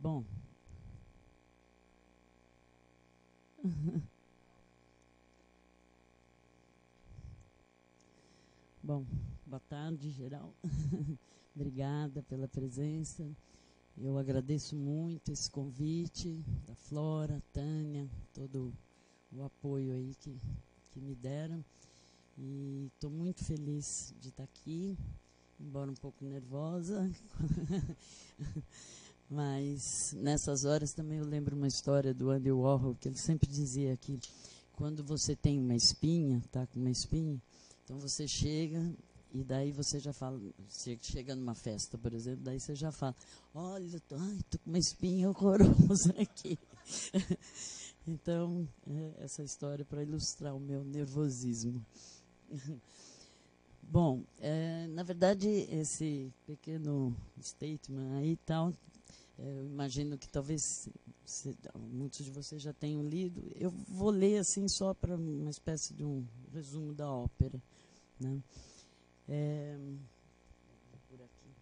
Bom. Bom, boa tarde, geral. Obrigada pela presença. Eu agradeço muito esse convite da Flora, Tânia, todo o apoio aí que, que me deram. E estou muito feliz de estar aqui, embora um pouco nervosa. Mas nessas horas também eu lembro uma história do Andy Warhol, que ele sempre dizia que quando você tem uma espinha, tá com uma espinha, então você chega e daí você já fala, você chega numa festa, por exemplo, daí você já fala, olha, tô, ai, tô com uma espinha horrorosa aqui. então, é essa história para ilustrar o meu nervosismo. Bom, é, na verdade, esse pequeno statement aí tal, eu imagino que talvez se, muitos de vocês já tenham lido. Eu vou ler assim só para uma espécie de um resumo da ópera. Né? É, por aqui.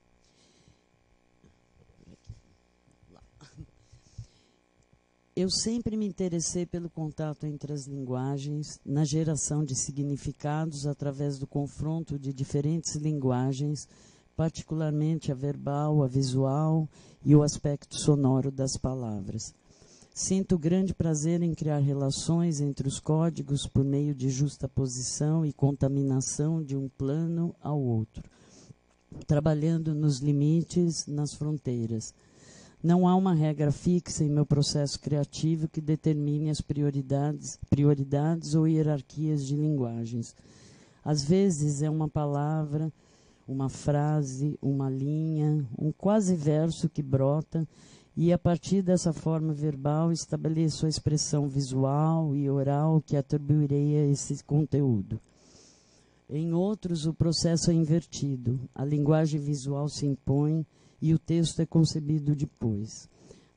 Por aqui. Eu sempre me interessei pelo contato entre as linguagens, na geração de significados através do confronto de diferentes linguagens, particularmente a verbal, a visual e o aspecto sonoro das palavras. Sinto grande prazer em criar relações entre os códigos por meio de justaposição e contaminação de um plano ao outro, trabalhando nos limites, nas fronteiras. Não há uma regra fixa em meu processo criativo que determine as prioridades, prioridades ou hierarquias de linguagens. Às vezes é uma palavra, uma frase, uma linha, um quase verso que brota e a partir dessa forma verbal estabeleço a expressão visual e oral que atribuirei a esse conteúdo. Em outros, o processo é invertido. A linguagem visual se impõe e o texto é concebido depois.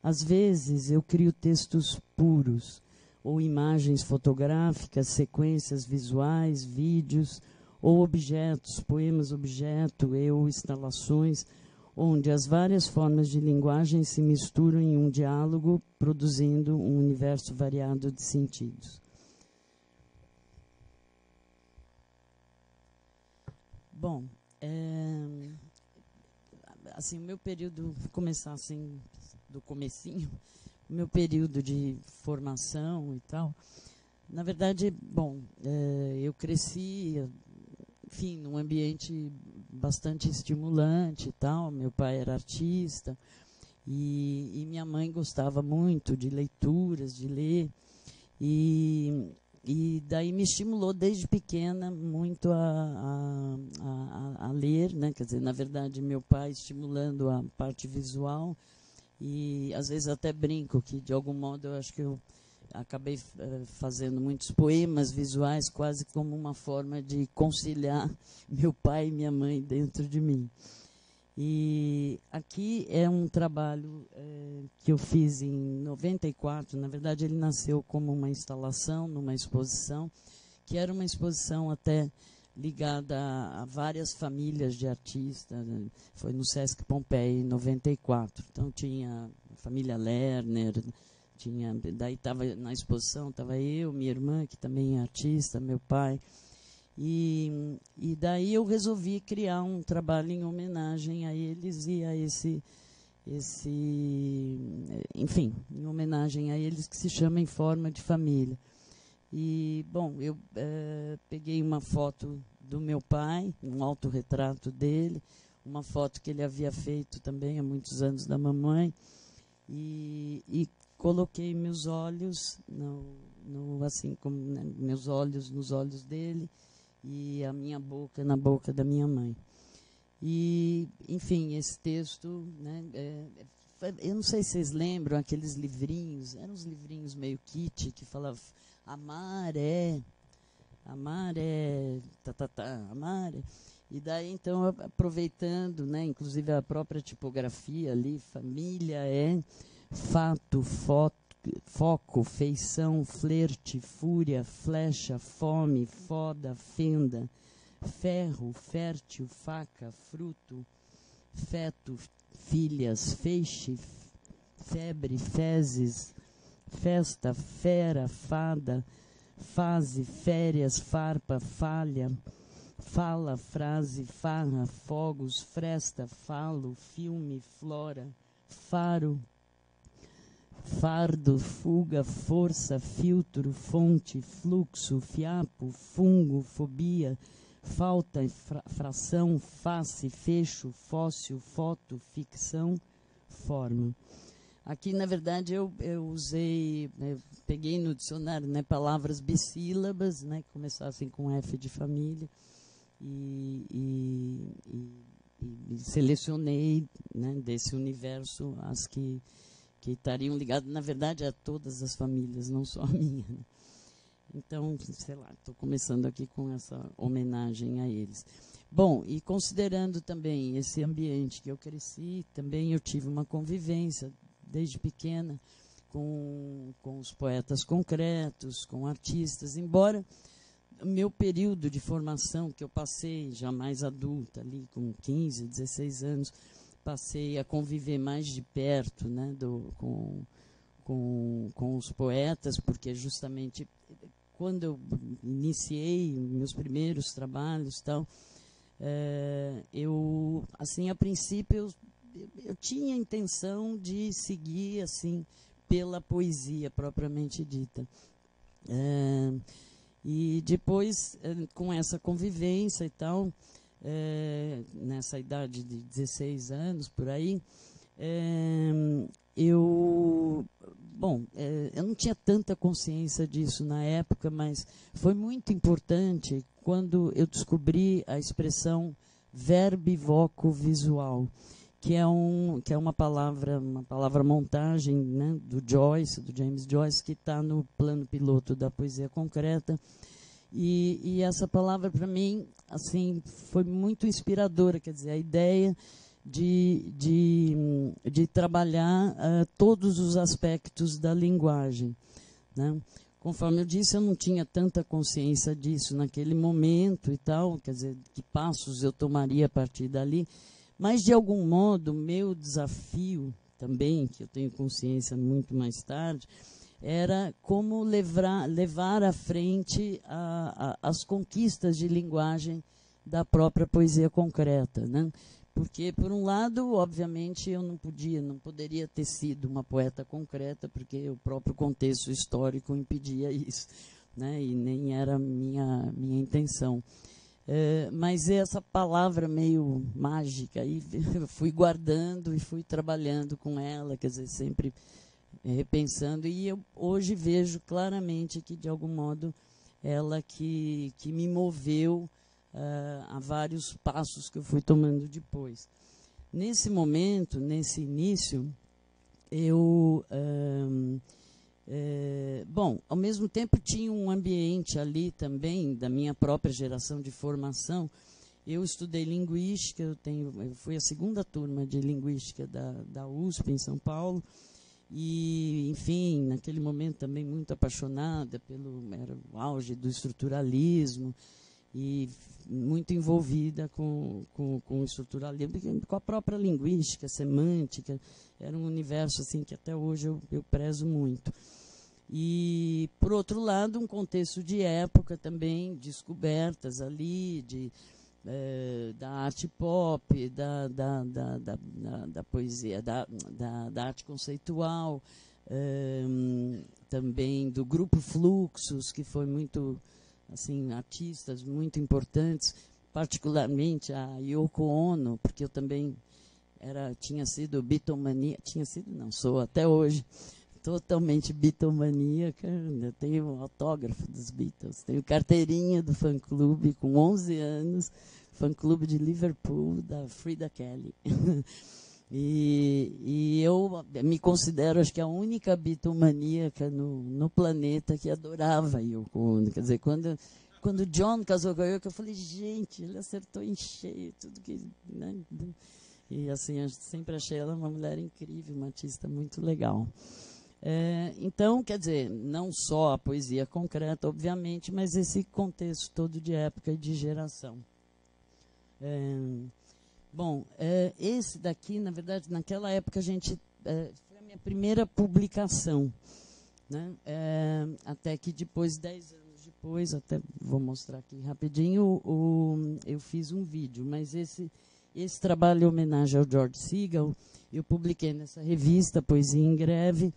Às vezes, eu crio textos puros, ou imagens fotográficas, sequências visuais, vídeos, ou objetos, poemas objeto, ou instalações onde as várias formas de linguagem se misturam em um diálogo, produzindo um universo variado de sentidos. Bom, é, assim, o meu período, vou começar assim, do comecinho, o meu período de formação e tal, na verdade, bom, é, eu cresci, enfim, num ambiente bastante estimulante e tal. Meu pai era artista e, e, minha mãe gostava muito de leituras, de ler. E, e daí me estimulou desde pequena muito a, a, a, a, ler, né? Quer dizer, na verdade, meu pai estimulando a parte visual e às vezes até brinco que de algum modo eu acho que eu acabei uh, fazendo muitos poemas visuais, quase como uma forma de conciliar meu pai e minha mãe dentro de mim. E aqui é um trabalho é, que eu fiz em 94. Na verdade, ele nasceu como uma instalação numa exposição, que era uma exposição até ligada a, a várias famílias de artistas. Foi no Sesc Pompeia, em 94. Então, tinha a família Lerner, tinha, daí estava na exposição, estava eu, minha irmã, que também é artista, meu pai. E, e daí eu resolvi criar um trabalho em homenagem a eles e a esse, esse enfim, em homenagem a eles que se chama Em Forma de Família. E, bom, eu é, peguei uma foto do meu pai, um autorretrato dele, uma foto que ele havia feito também há muitos anos da mamãe, e, e coloquei meus olhos no, no assim como né, meus olhos nos olhos dele e a minha boca na boca da minha mãe e enfim esse texto né é, eu não sei se vocês lembram aqueles livrinhos eram uns livrinhos meio kit que falavam amar é amar é tá, tá, tá, amar é. e daí então aproveitando né inclusive a própria tipografia ali família é fato, foto, foco, feição, flerte, fúria, flecha, fome, foda, fenda, ferro, fértil, faca, fruto, feto, filhas, feixe, febre, fezes, festa, fera, fada, fase, férias, farpa, falha, fala, frase, farra, fogos, fresta, falo, filme, flora, faro, fardo, fuga, força, filtro, fonte, fluxo, fiapo, fungo, fobia, falta, fra fração, face, fecho, fóssil, foto, ficção, forma. Aqui, na verdade, eu, eu usei, peguei no dicionário né, palavras bissílabas, né, que começassem com F de família, e, e, e, e selecionei né, desse universo as que, que estariam ligadas, na verdade, a todas as famílias, não só a minha. Né. Então, sei lá, estou começando aqui com essa homenagem a eles. Bom, e considerando também esse ambiente que eu cresci, também eu tive uma convivência desde pequena com, com os poetas concretos, com artistas, embora meu período de formação que eu passei, já mais adulta, ali com 15, 16 anos, passei a conviver mais de perto né, do, com, com, com os poetas, porque justamente quando eu iniciei meus primeiros trabalhos tal, é, eu, assim, a princípio, eu eu tinha a intenção de seguir assim pela poesia propriamente dita. É, e depois, é, com essa convivência e tal, é, nessa idade de 16 anos por aí, é, eu. Bom, é, eu não tinha tanta consciência disso na época, mas foi muito importante quando eu descobri a expressão verbivoco visual que é, um, que é uma palavra, uma palavra montagem né, do Joyce, do James Joyce, que está no plano piloto da poesia concreta. E, e essa palavra, para mim, assim, foi muito inspiradora, quer dizer, a ideia de, de, de trabalhar uh, todos os aspectos da linguagem. Né? Conforme eu disse, eu não tinha tanta consciência disso naquele momento e tal, quer dizer, que passos eu tomaria a partir dali. Mas, de algum modo, meu desafio também, que eu tenho consciência muito mais tarde, era como levar, levar à frente a, a, as conquistas de linguagem da própria poesia concreta. Né? Porque, por um lado, obviamente, eu não podia, não poderia ter sido uma poeta concreta, porque o próprio contexto histórico impedia isso, né? e nem era minha, minha intenção. É, mas essa palavra meio mágica, aí eu fui guardando e fui trabalhando com ela, quer dizer, sempre repensando. E eu hoje vejo claramente que, de algum modo, ela que, que me moveu uh, a vários passos que eu fui tomando depois. Nesse momento, nesse início, eu. Uh, é, bom, ao mesmo tempo tinha um ambiente ali também da minha própria geração de formação. Eu estudei linguística, eu, tenho, eu fui a segunda turma de linguística da, da USP em São Paulo. E, enfim, naquele momento também muito apaixonada pelo era o auge do estruturalismo e muito envolvida com, com, com o estruturalismo, com a própria linguística, semântica. Era um universo assim que até hoje eu, eu prezo muito. E, por outro lado, um contexto de época também, descobertas ali, de, é, da arte pop, da, da, da, da, da poesia, da, da, da, arte conceitual, é, também do grupo Fluxos, que foi muito, assim, artistas muito importantes, particularmente a Yoko Ono, porque eu também era, tinha sido bitomania, tinha sido, não, sou até hoje, totalmente bitomaníaca. Eu tenho um autógrafo dos Beatles, tenho carteirinha do fã-clube com 11 anos, fã-clube de Liverpool, da Frida Kelly. e, e, eu me considero, acho que, a única bitomaníaca no, no planeta que adorava Yoko Ono. Quer dizer, quando, quando John casou com a Yoko, eu falei, gente, ele acertou em cheio tudo que... Né? E assim, eu sempre achei ela uma mulher incrível, uma artista muito legal. É, então, quer dizer, não só a poesia concreta, obviamente, mas esse contexto todo de época e de geração. É, bom, é, esse daqui, na verdade, naquela época a gente. É, foi a minha primeira publicação. Né? É, até que depois, dez anos depois, até vou mostrar aqui rapidinho, o, eu fiz um vídeo, mas esse, esse trabalho em homenagem ao George Segal, eu publiquei nessa revista, Poesia em Greve,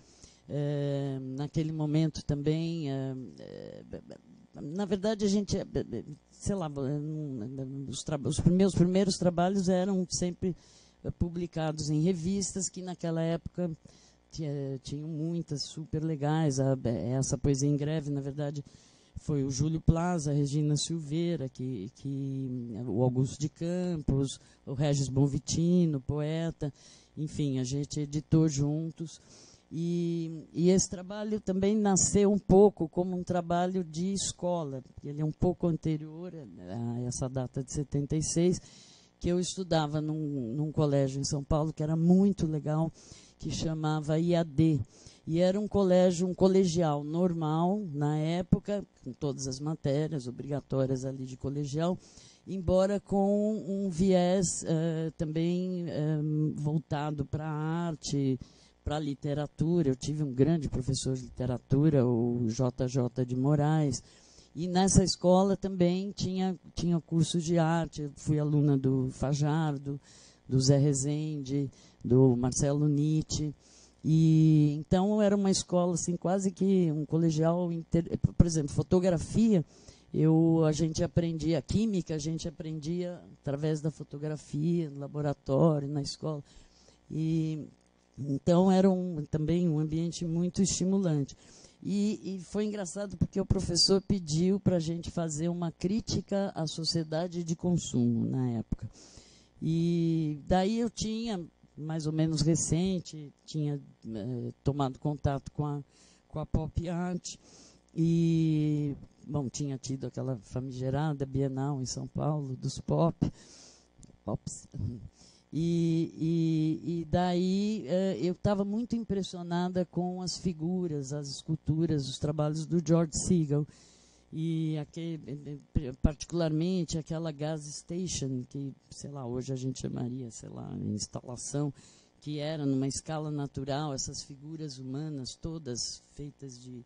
é, naquele momento também, é, na verdade a gente, sei lá, os, os meus primeiros trabalhos eram sempre publicados em revistas que naquela época tinham muitas super legais. A, essa poesia em greve, na verdade, foi o Júlio Plaza, a Regina Silveira, que, que, o Augusto de Campos, o Regis Bonvitino, poeta, enfim, a gente editou juntos. E, e, esse trabalho também nasceu um pouco como um trabalho de escola. Ele é um pouco anterior a essa data de 76, que eu estudava num, num colégio em São Paulo, que era muito legal, que chamava IAD. E era um colégio, um colegial normal, na época, com todas as matérias obrigatórias ali de colegial, embora com um viés uh, também um, voltado para a arte, para literatura. Eu tive um grande professor de literatura, o JJ de Moraes, e nessa escola também tinha, tinha cursos de arte. Eu fui aluna do Fajardo, do Zé Rezende, do Marcelo Nietzsche. E então era uma escola assim, quase que um colegial, inter... por exemplo, fotografia, eu a gente aprendia química, a gente aprendia através da fotografia, no laboratório, na escola. E então era um, também um ambiente muito estimulante. E, e, foi engraçado porque o professor pediu para a gente fazer uma crítica à sociedade de consumo na época. E daí eu tinha, mais ou menos recente, tinha eh, tomado contato com a, com a pop art e, bom, tinha tido aquela famigerada Bienal em São Paulo, dos pop, pops. E, e, e daí eh, eu estava muito impressionada com as figuras, as esculturas, os trabalhos do George Segal. E aquele, particularmente aquela gas station, que, sei lá, hoje a gente chamaria, sei lá, instalação, que era numa escala natural, essas figuras humanas todas feitas de,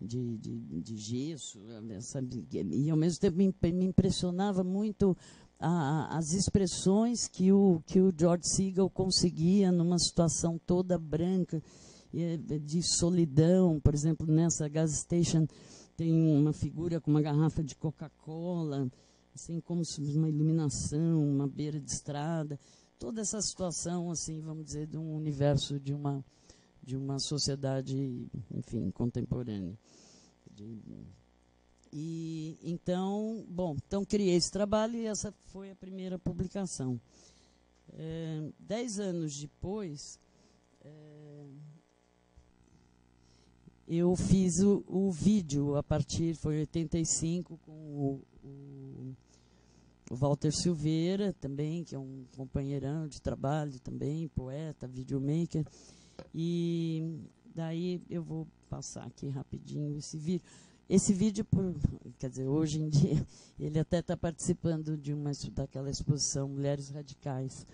de, de, de gesso, sabe? e ao mesmo tempo me impressionava muito a, as expressões que o, que o George Segal conseguia numa situação toda branca, de solidão, por exemplo, nessa gas station tem uma figura com uma garrafa de Coca-Cola, assim como uma iluminação, uma beira de estrada, toda essa situação, assim, vamos dizer, de um universo de uma de uma sociedade, enfim, contemporânea. De, e então, bom, então criei esse trabalho e essa foi a primeira publicação. É, dez anos depois, é, eu fiz o, o, vídeo a partir, foi 85, com o, o, o, Walter Silveira também, que é um companheirão de trabalho também, poeta, videomaker. E daí eu vou passar aqui rapidinho esse vídeo. Esse vídeo, por, quer dizer, hoje em dia, ele até está participando de uma daquela exposição Mulheres Radicais.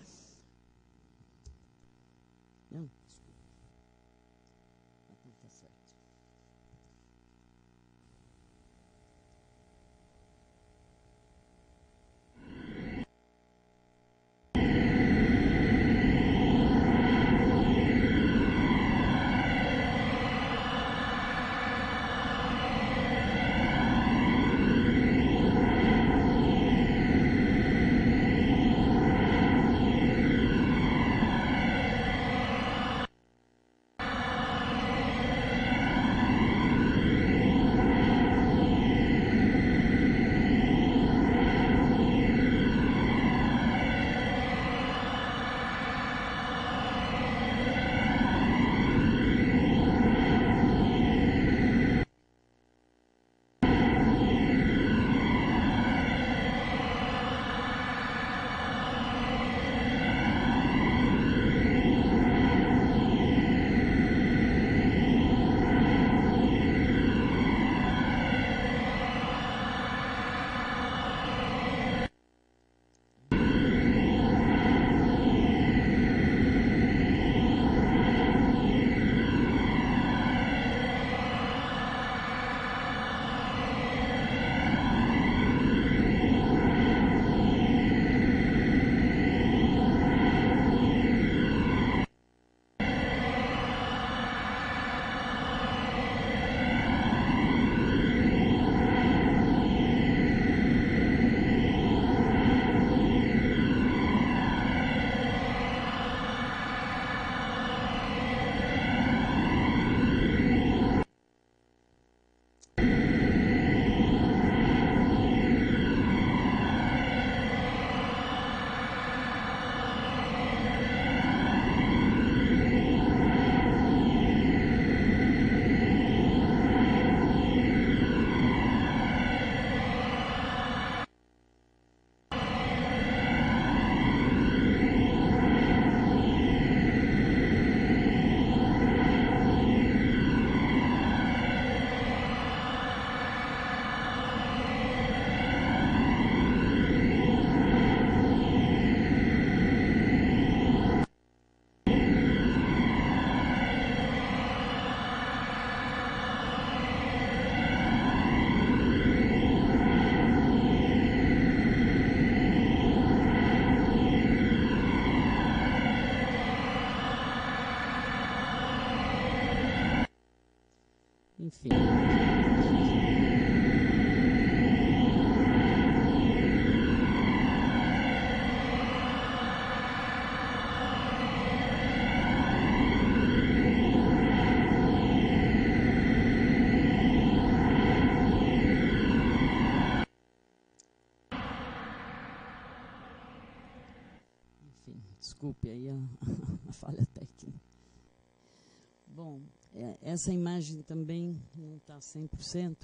Bom, é, essa imagem também não está 100%,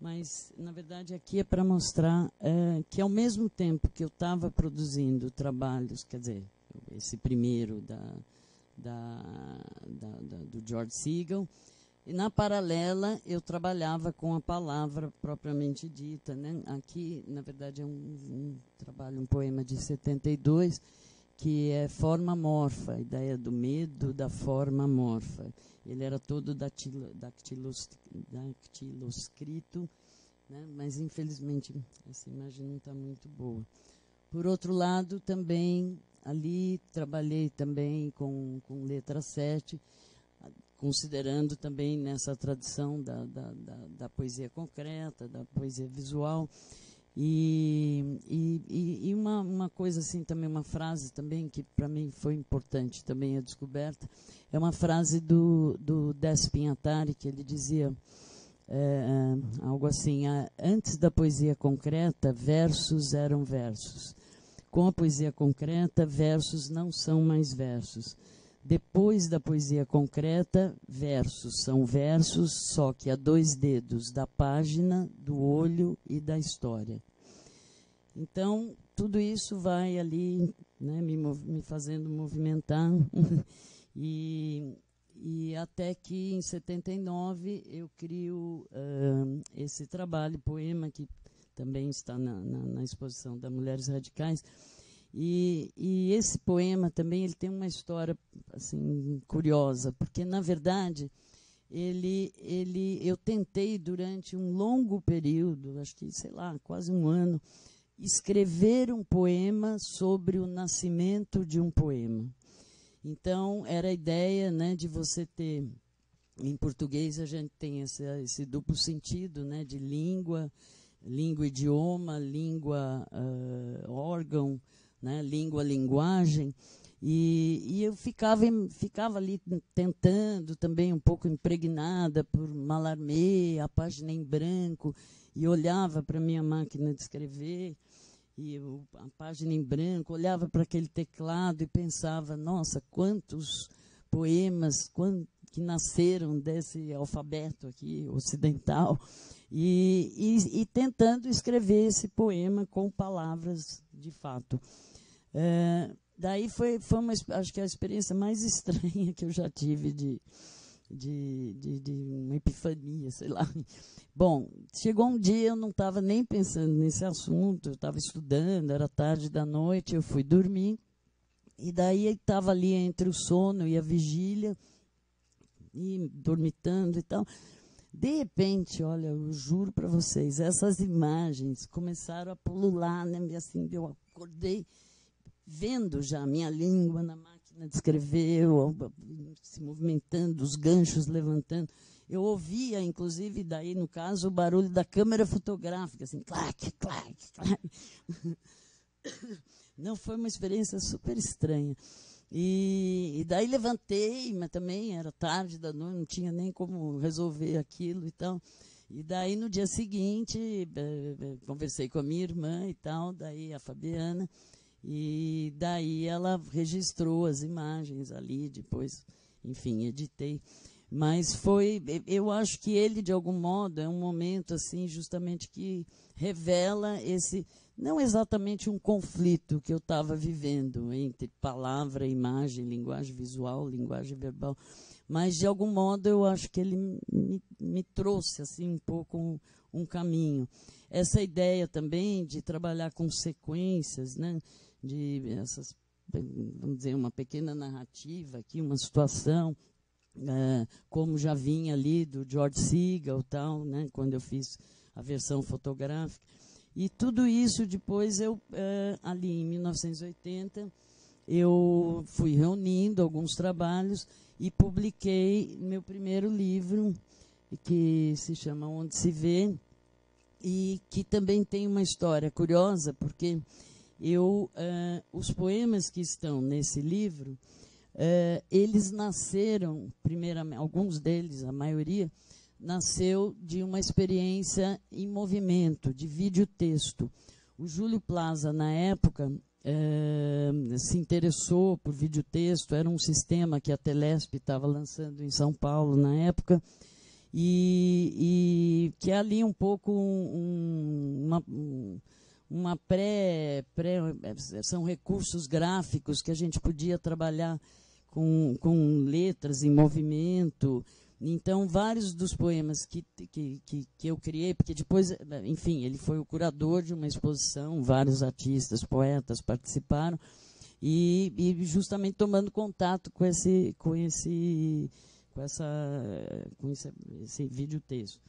mas, na verdade, aqui é para mostrar é, que, ao mesmo tempo que eu estava produzindo trabalhos, quer dizer, esse primeiro da, da, da, da, do George Siegel, e, na paralela, eu trabalhava com a palavra propriamente dita. Né? Aqui, na verdade, é um, um trabalho, um poema de 72, que é forma morfa, a ideia do medo da forma morfa. Ele era todo dactilo, dactilos, dactiloscrito, né? mas infelizmente essa imagem não está muito boa. Por outro lado, também ali trabalhei também com, com letra 7, considerando também nessa tradição da, da, da, da poesia concreta, da poesia visual. E, e, e, uma, uma coisa assim também, uma frase também que para mim foi importante também a descoberta, é uma frase do, do Despin Atari, que ele dizia é, algo assim, antes da poesia concreta, versos eram versos. Com a poesia concreta, versos não são mais versos. Depois da poesia concreta, versos são versos, só que a dois dedos da página, do olho e da história. Então, tudo isso vai ali né, me, me, fazendo movimentar. e, e, até que em 79 eu crio uh, esse trabalho, poema, que também está na, na, na exposição da Mulheres Radicais e, e, esse poema também ele tem uma história assim curiosa, porque na verdade ele, ele, eu tentei durante um longo período, acho que sei lá, quase um ano, escrever um poema sobre o nascimento de um poema. Então era a ideia, né, de você ter em português a gente tem esse, esse duplo sentido, né, de língua, língua idioma, língua uh, órgão né, língua, linguagem. E, e, eu ficava, ficava ali tentando, também um pouco impregnada por Mallarmé, a página em branco, e olhava para a minha máquina de escrever, e eu, a página em branco, olhava para aquele teclado e pensava, nossa, quantos poemas quant, que nasceram desse alfabeto aqui ocidental, e, e, e tentando escrever esse poema com palavras de fato. É, daí foi, foi uma, acho que a experiência mais estranha que eu já tive de, de, de, de uma epifania, sei lá. Bom, chegou um dia, eu não estava nem pensando nesse assunto, eu estava estudando, era tarde da noite, eu fui dormir, e daí estava ali entre o sono e a vigília, e dormitando e tal. De repente, olha, eu juro para vocês, essas imagens começaram a pulular, né? Assim, eu acordei vendo já a minha língua na máquina de escrever, se movimentando, os ganchos levantando. Eu ouvia, inclusive, daí, no caso, o barulho da câmera fotográfica, assim, clac, clac, clac. Não, foi uma experiência super estranha. E, e, daí levantei, mas também era tarde da noite, não tinha nem como resolver aquilo e tal. E daí, no dia seguinte, eh, eh, conversei com a minha irmã e tal, daí a Fabiana, e daí ela registrou as imagens ali, depois, enfim, editei. Mas foi, eu acho que ele, de algum modo, é um momento, assim, justamente que revela esse, não exatamente um conflito que eu estava vivendo entre palavra, imagem, linguagem visual, linguagem verbal, mas, de algum modo, eu acho que ele me, me trouxe, assim, um pouco um, um caminho. Essa ideia também de trabalhar com sequências, né? De essas, vamos dizer, uma pequena narrativa aqui, uma situação, é, como já vinha ali do George Siegel, tal, né, quando eu fiz a versão fotográfica. E tudo isso depois eu, é, ali em 1980, eu fui reunindo alguns trabalhos e publiquei meu primeiro livro que se chama Onde se Vê, e que também tem uma história curiosa, porque eu, uh, os poemas que estão nesse livro, uh, eles nasceram, primeiramente, alguns deles, a maioria, nasceu de uma experiência em movimento, de vídeo-texto. O Júlio Plaza, na época, uh, se interessou por vídeo-texto, era um sistema que a Telesp estava lançando em São Paulo na época, e, e que é ali um pouco um, uma, uma pré, pré. São recursos gráficos que a gente podia trabalhar com, com letras em movimento. Então, vários dos poemas que, que, que, que, eu criei, porque depois, enfim, ele foi o curador de uma exposição, vários artistas, poetas participaram, e, e justamente tomando contato com esse, com esse com, essa, com esse, esse vídeo texto.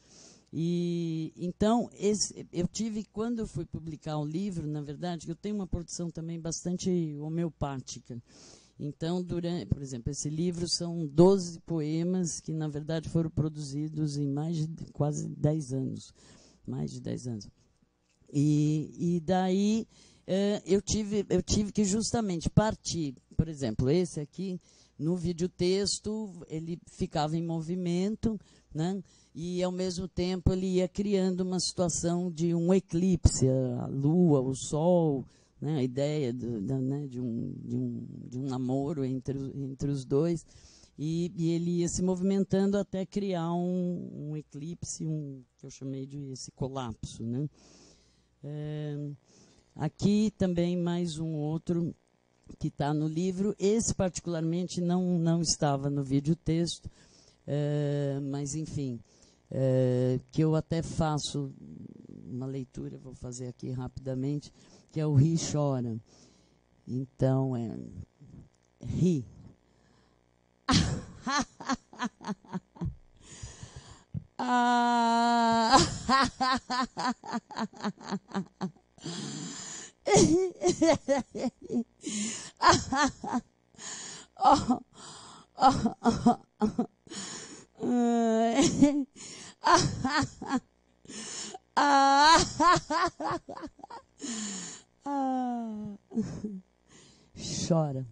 E então esse, eu tive quando eu fui publicar o livro, na verdade, eu tenho uma produção também bastante homeopática. Então, durante, por exemplo, esse livro são 12 poemas que na verdade foram produzidos em mais de quase 10 anos, mais de 10 anos. E, e daí eh, eu tive eu tive que justamente partir, por exemplo, esse aqui no videotexto ele ficava em movimento, né? E ao mesmo tempo ele ia criando uma situação de um eclipse, a lua, o sol, né? a ideia do, da, né? de, um, de, um, de um namoro entre, entre os dois. E, e, ele ia se movimentando até criar um, um, eclipse, um que eu chamei de esse colapso. Né? É, aqui também mais um outro que está no livro. Esse, particularmente, não, não estava no vídeo texto, é, mas, enfim, é, que eu até faço uma leitura, vou fazer aqui rapidamente, que é o Ri Chora. Então, é. Ri. ah oh, oh, oh. Chora.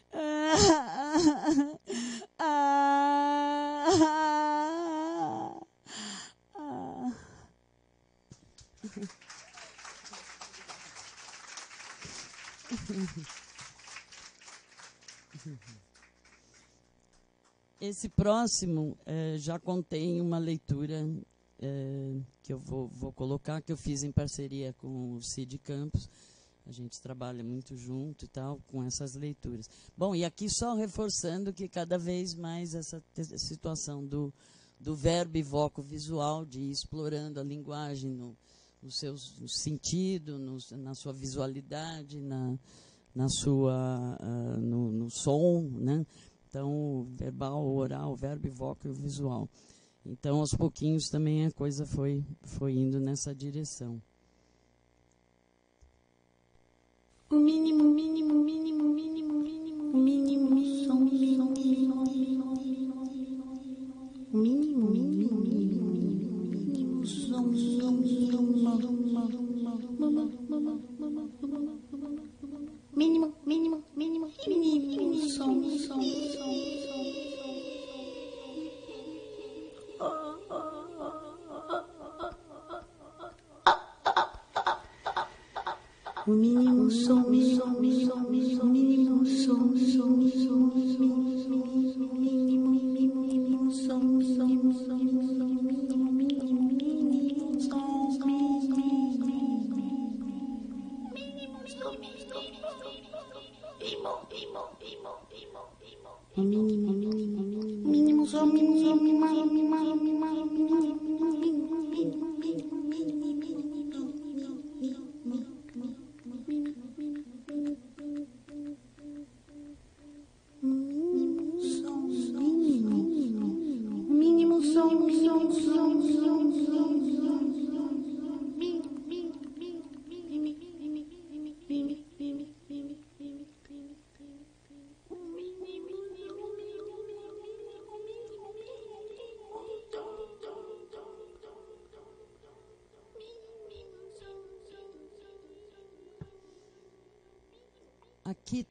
Esse próximo eh, já contém uma leitura eh, que eu vou, vou, colocar, que eu fiz em parceria com o Cid Campos. A gente trabalha muito junto e tal, com essas leituras. Bom, e aqui só reforçando que cada vez mais essa situação do, do verbo e voco visual, de ir explorando a linguagem no, no seu no sentido, no, na sua visualidade, na, na sua, uh, no, no som, né? Então, verbal, oral, verbo, vocal e visual. Então, aos pouquinhos também a coisa foi, foi indo nessa direção. O mínimo, mínimo, mínimo, mínimo, mínimo, mínimo, mínimo, mínimo, mínimo, mínimo, mínimo, mínimo, mínimo, som, som, mínimo, mínimo, mínimo, mínimo, som, som, som. Mínimo som, mínimo, mínimo, mínimo, mínimo som, som, som, som,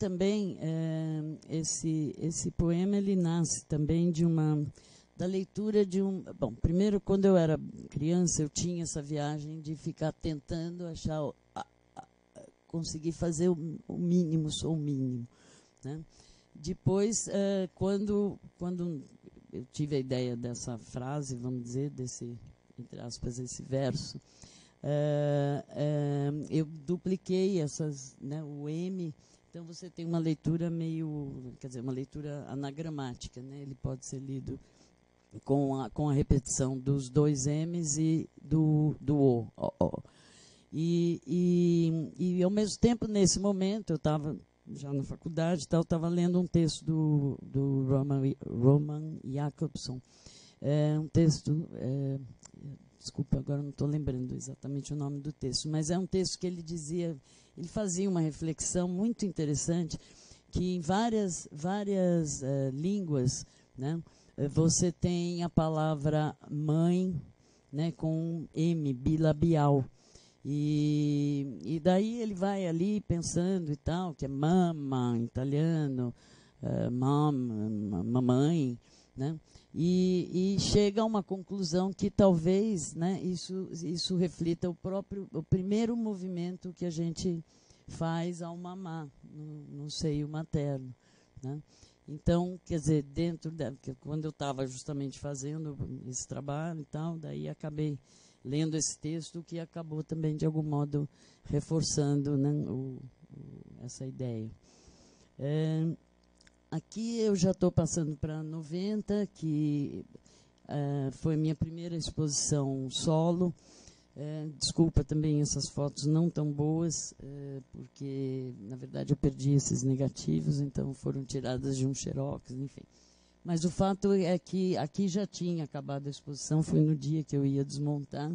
também, é, esse, esse poema ele nasce também de uma da leitura de um. Bom, primeiro, quando eu era criança, eu tinha essa viagem de ficar tentando achar. A, a, conseguir fazer o, o, mínimo, sou o mínimo. Né? Depois, é, quando, quando eu tive a ideia dessa frase, vamos dizer, desse, entre aspas, esse verso, é, eu dupliquei essas, né, o M. Então você tem uma leitura meio, quer dizer, uma leitura anagramática, né? Ele pode ser lido com a, com a repetição dos dois M's e do, do O. o, o. E, e, e, ao mesmo tempo, nesse momento, eu estava já na faculdade, tal, estava lendo um texto do, do Roman, Roman Jacobson. É um texto, é, desculpa, agora não estou lembrando exatamente o nome do texto, mas é um texto que ele dizia, ele fazia uma reflexão muito interessante, que em várias, várias uh, línguas, né, eh, você tem a palavra mãe né, com M, bilabial. E, e daí ele vai ali pensando e tal, que é mama italiano, uh, mam, mamãe, né? E, e, chega a uma conclusão que talvez né, isso, isso reflita o próprio o primeiro movimento que a gente faz ao mamar no, no seio materno. Né? Então, quer dizer, dentro da, quando eu estava justamente fazendo esse trabalho e tal, daí acabei lendo esse texto que acabou também de algum modo reforçando né, o, o, essa ideia. É, aqui eu já estou passando para 90, que é, foi minha primeira exposição solo. É, desculpa também essas fotos não tão boas, é, porque na verdade eu perdi esses negativos, então foram tiradas de um xerox, enfim. Mas o fato é que aqui já tinha acabado a exposição, foi no dia que eu ia desmontar,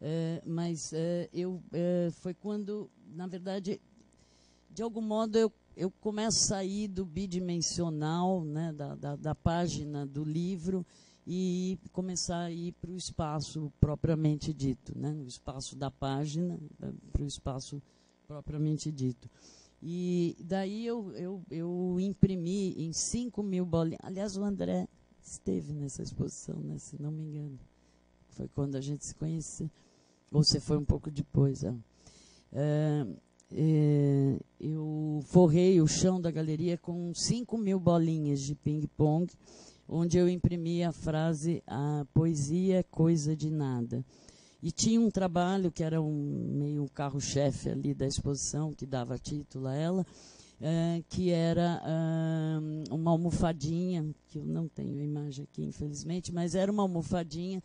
é, mas é, eu é, foi quando, na verdade, de algum modo eu, eu começo a sair do bidimensional, né, da, da, da página do livro, e começar a ir para o espaço propriamente dito, né? o espaço da página, para o espaço propriamente dito. E daí eu, eu, eu imprimi em 5 mil bolinhas. Aliás, o André esteve nessa exposição, né, se não me engano. Foi quando a gente se conheceu. Ou você foi um pouco depois. É. É, é, eu forrei o chão da galeria com 5 mil bolinhas de ping-pong onde eu imprimi a frase a poesia é coisa de nada. E tinha um trabalho que era um meio carro-chefe ali da exposição, que dava título a ela, é, que era é, uma almofadinha, que eu não tenho imagem aqui, infelizmente, mas era uma almofadinha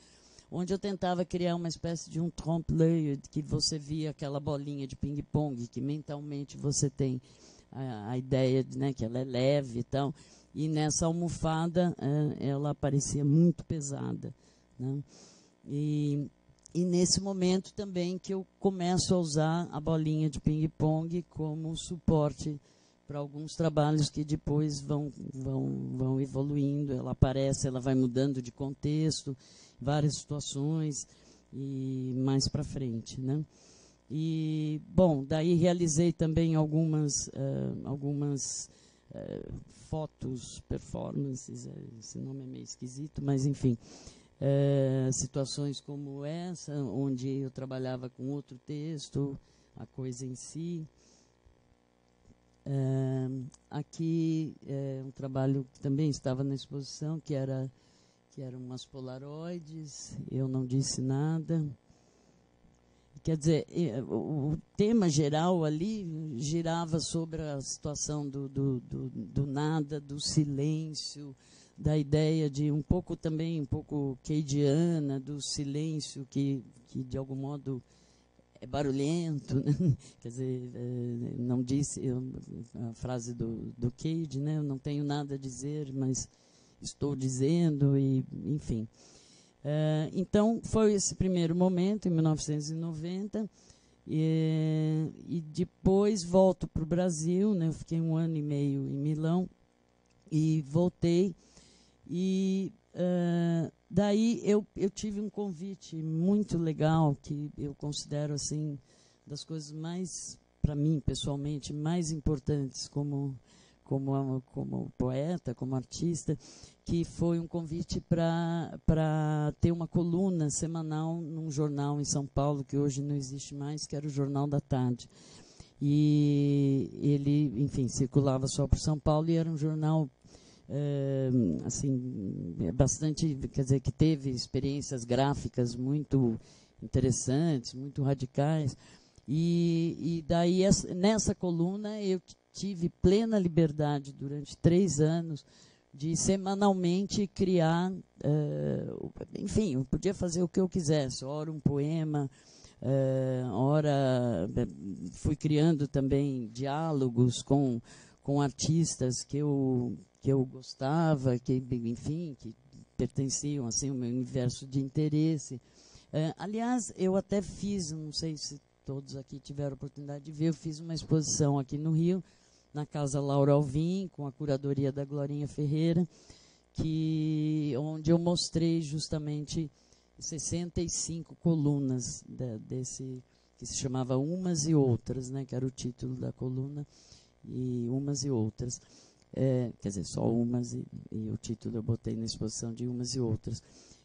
onde eu tentava criar uma espécie de um trompe-l'œil, que você via aquela bolinha de ping-pong, que mentalmente você tem a, a ideia de né, que ela é leve e tal e nessa almofada é, ela parecia muito pesada. Né? E, e nesse momento também que eu começo a usar a bolinha de ping-pong como suporte para alguns trabalhos que depois vão, vão, vão evoluindo. Ela aparece, ela vai mudando de contexto, várias situações e mais para frente, né? E bom, daí realizei também algumas uh, algumas uh, fotos, performances, é, esse nome é meio esquisito, mas enfim. É, situações como essa, onde eu trabalhava com outro texto, a coisa em si. Aqui é um trabalho que também estava na exposição, que era que eram umas polaroides, eu não disse nada. Quer dizer, o tema geral ali girava sobre a situação do, do, do, do nada, do silêncio, da ideia de um pouco também, um pouco keidiana, do silêncio que, que de algum modo é barulhento, né? quer dizer, é, não disse eu, a frase do, do Cade, né? eu não tenho nada a dizer, mas estou dizendo, e enfim. Uh, então, foi esse primeiro momento, em 1990, e, e depois volto para o Brasil, né, eu fiquei um ano e meio em Milão, e voltei, e uh, daí eu, eu tive um convite muito legal, que eu considero assim das coisas mais para mim, pessoalmente, mais importantes como, como, como poeta, como artista, que foi um convite para ter uma coluna semanal num jornal em São Paulo, que hoje não existe mais, que era o Jornal da Tarde. E ele, enfim, circulava só por São Paulo e era um jornal é, assim bastante quer dizer que teve experiências gráficas muito interessantes muito radicais e, e daí nessa coluna eu tive plena liberdade durante três anos de semanalmente criar uh, enfim eu podia fazer o que eu quisesse ora um poema uh, ora fui criando também diálogos com com artistas que eu que eu gostava, que enfim, que pertenciam assim ao meu universo de interesse. Uh, aliás, eu até fiz, não sei se todos aqui tiveram oportunidade de ver, eu fiz uma exposição aqui no Rio, na Casa Laura Alvim, com a curadoria da Glorinha Ferreira, que onde eu mostrei justamente 65 colunas de, desse que se chamava Umas e Outras, né, que era o título da coluna, e Umas e Outras. É, quer dizer, só umas, e, e, o título eu botei na exposição de umas e outras.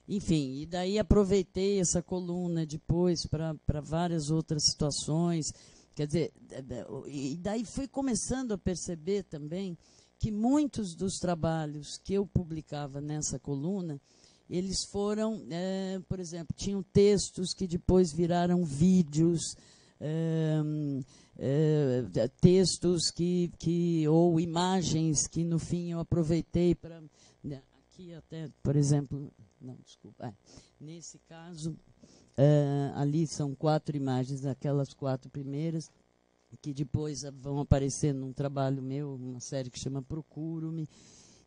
Enfim, e daí aproveitei essa coluna depois para várias outras situações. Quer dizer, é, é, e daí fui começando a perceber também que muitos dos trabalhos que eu publicava nessa coluna, eles foram, é, por exemplo, tinham textos que depois viraram vídeos, é, é, textos que, que ou imagens que no fim eu aproveitei para né, aqui até por exemplo não desculpa é, nesse caso é, ali são quatro imagens daquelas quatro primeiras que depois vão aparecer num trabalho meu uma série que chama Procuro-me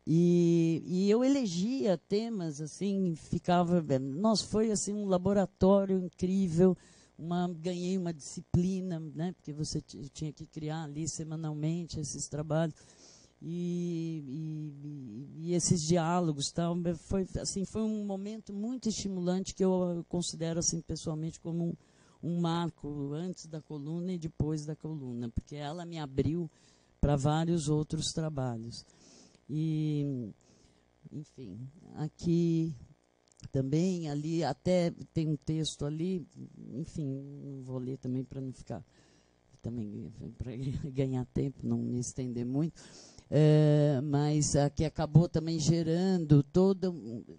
e, e, eu elegia temas assim ficava nossa foi assim um laboratório incrível uma, ganhei uma disciplina, né, porque você tinha que criar ali semanalmente esses trabalhos. E, e, e, esses diálogos tal foi assim foi um momento muito estimulante que eu considero assim pessoalmente como um, um marco antes da coluna e depois da coluna porque ela me abriu para vários outros trabalhos. E enfim aqui também ali até tem um texto ali, enfim, vou ler também para não ficar também para ganhar tempo, não me estender muito, é, mas a que acabou também gerando toda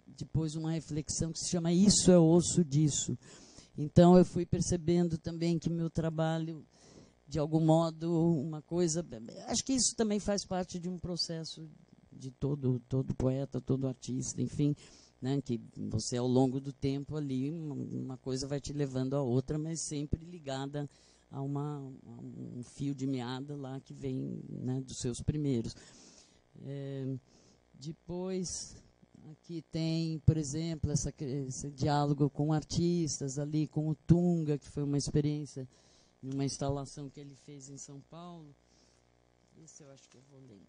depois uma reflexão que se chama isso é osso disso. Então eu fui percebendo também que meu trabalho de algum modo uma coisa, acho que isso também faz parte de um processo de todo todo poeta, todo artista, enfim, né, que você ao longo do tempo ali uma coisa vai te levando a outra, mas sempre ligada a, uma, um fio de meada lá que vem né, dos seus primeiros. É, depois aqui tem, por exemplo, essa, esse diálogo com artistas ali, com o Tunga, que foi uma experiência, uma instalação que ele fez em São Paulo. Esse eu acho que eu vou ler.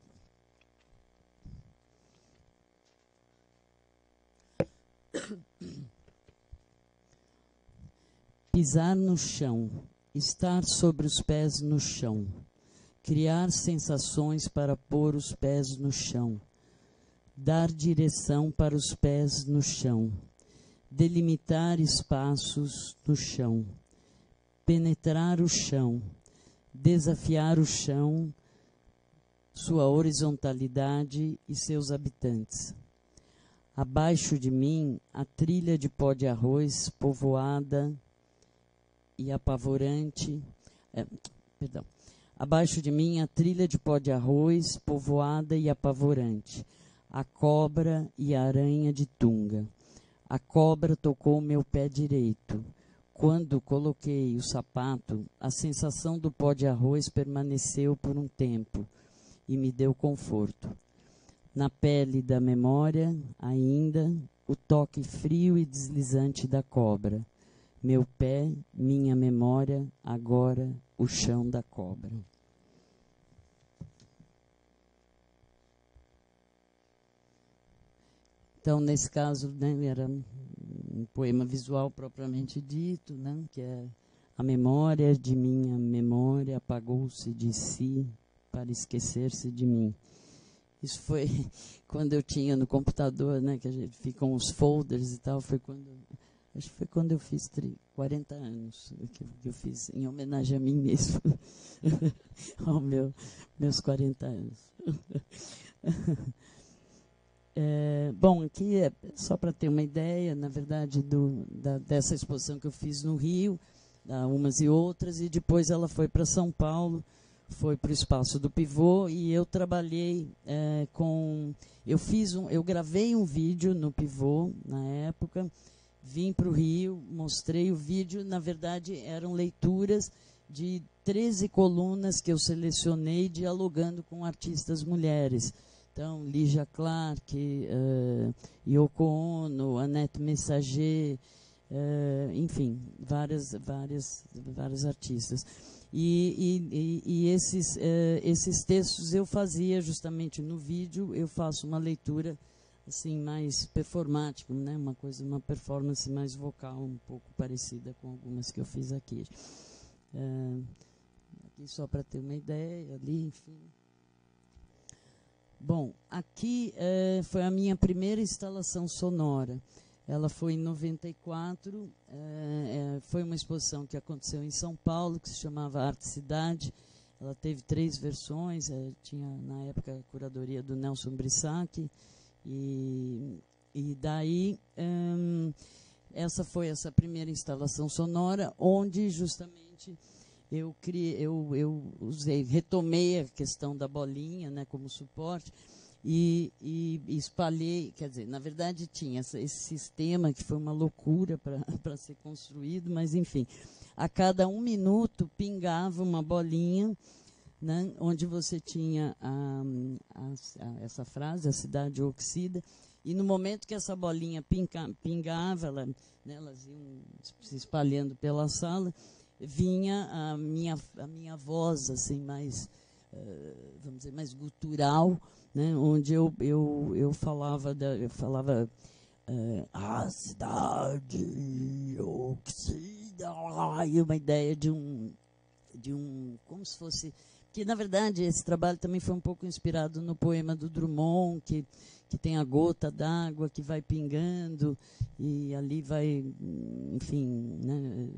Pisar no chão, estar sobre os pés no chão, criar sensações para pôr os pés no chão, dar direção para os pés no chão, delimitar espaços no chão, penetrar o chão, desafiar o chão, sua horizontalidade e seus habitantes. Abaixo de mim, a trilha de pó de arroz povoada e apavorante. É, perdão. Abaixo de mim, a trilha de pó de arroz povoada e apavorante. A cobra e a aranha de tunga. A cobra tocou meu pé direito. Quando coloquei o sapato, a sensação do pó de arroz permaneceu por um tempo e me deu conforto na pele da memória, ainda, o toque frio e deslizante da cobra. Meu pé, minha memória, agora o chão da cobra. Então, nesse caso, né, era um poema visual propriamente dito, né, que é A memória de minha memória apagou-se de si para esquecer-se de mim. Isso foi quando eu tinha no computador, né, que a gente ficam os folders e tal, foi quando acho que foi quando eu fiz 40 anos que, que eu fiz em homenagem a mim mesmo. aos meu, meus 40 anos. É, bom, aqui é só para ter uma ideia, na verdade, do, da, dessa exposição que eu fiz no Rio, umas e outras, e depois ela foi para São Paulo, foi para o espaço do Pivô, e eu trabalhei é, com. Eu fiz um, eu gravei um vídeo no Pivô na época, vim para o Rio, mostrei o vídeo, na verdade eram leituras de 13 colunas que eu selecionei dialogando com artistas mulheres. Então, Lígia Clark, uh, Yoko Ono, Annette Messager, uh, enfim, várias, várias, várias artistas. E, e, e esses, uh, esses textos eu fazia justamente no vídeo, eu faço uma leitura assim mais performática, né? uma coisa, uma performance mais vocal, um pouco parecida com algumas que eu fiz aqui. aqui só para ter uma ideia, ali, enfim. Bom, aqui é, foi a minha primeira instalação sonora. Ela foi em 94, é, é, foi uma exposição que aconteceu em São Paulo, que se chamava Arte Cidade. Ela teve três versões, é, tinha na época a curadoria do Nelson Brissac, e, e daí hum, essa foi essa primeira instalação sonora, onde justamente eu, criei, eu, eu usei, retomei a questão da bolinha né, como suporte e, e, espalhei, quer dizer, na verdade tinha essa, esse sistema que foi uma loucura para ser construído, mas enfim, a cada um minuto pingava uma bolinha, né, onde você tinha a, a, a, essa frase, a cidade oxida, e no momento que essa bolinha pinga, pingava, ela, né, elas iam se espalhando pela sala, vinha a minha, a minha voz assim mais uh, vamos dizer mais gutural né onde eu, eu, eu falava da, eu falava uh, a cidade oxida e uma ideia de um de um como se fosse que na verdade esse trabalho também foi um pouco inspirado no poema do Drummond que que tem a gota d'água que vai pingando e ali vai, enfim, né,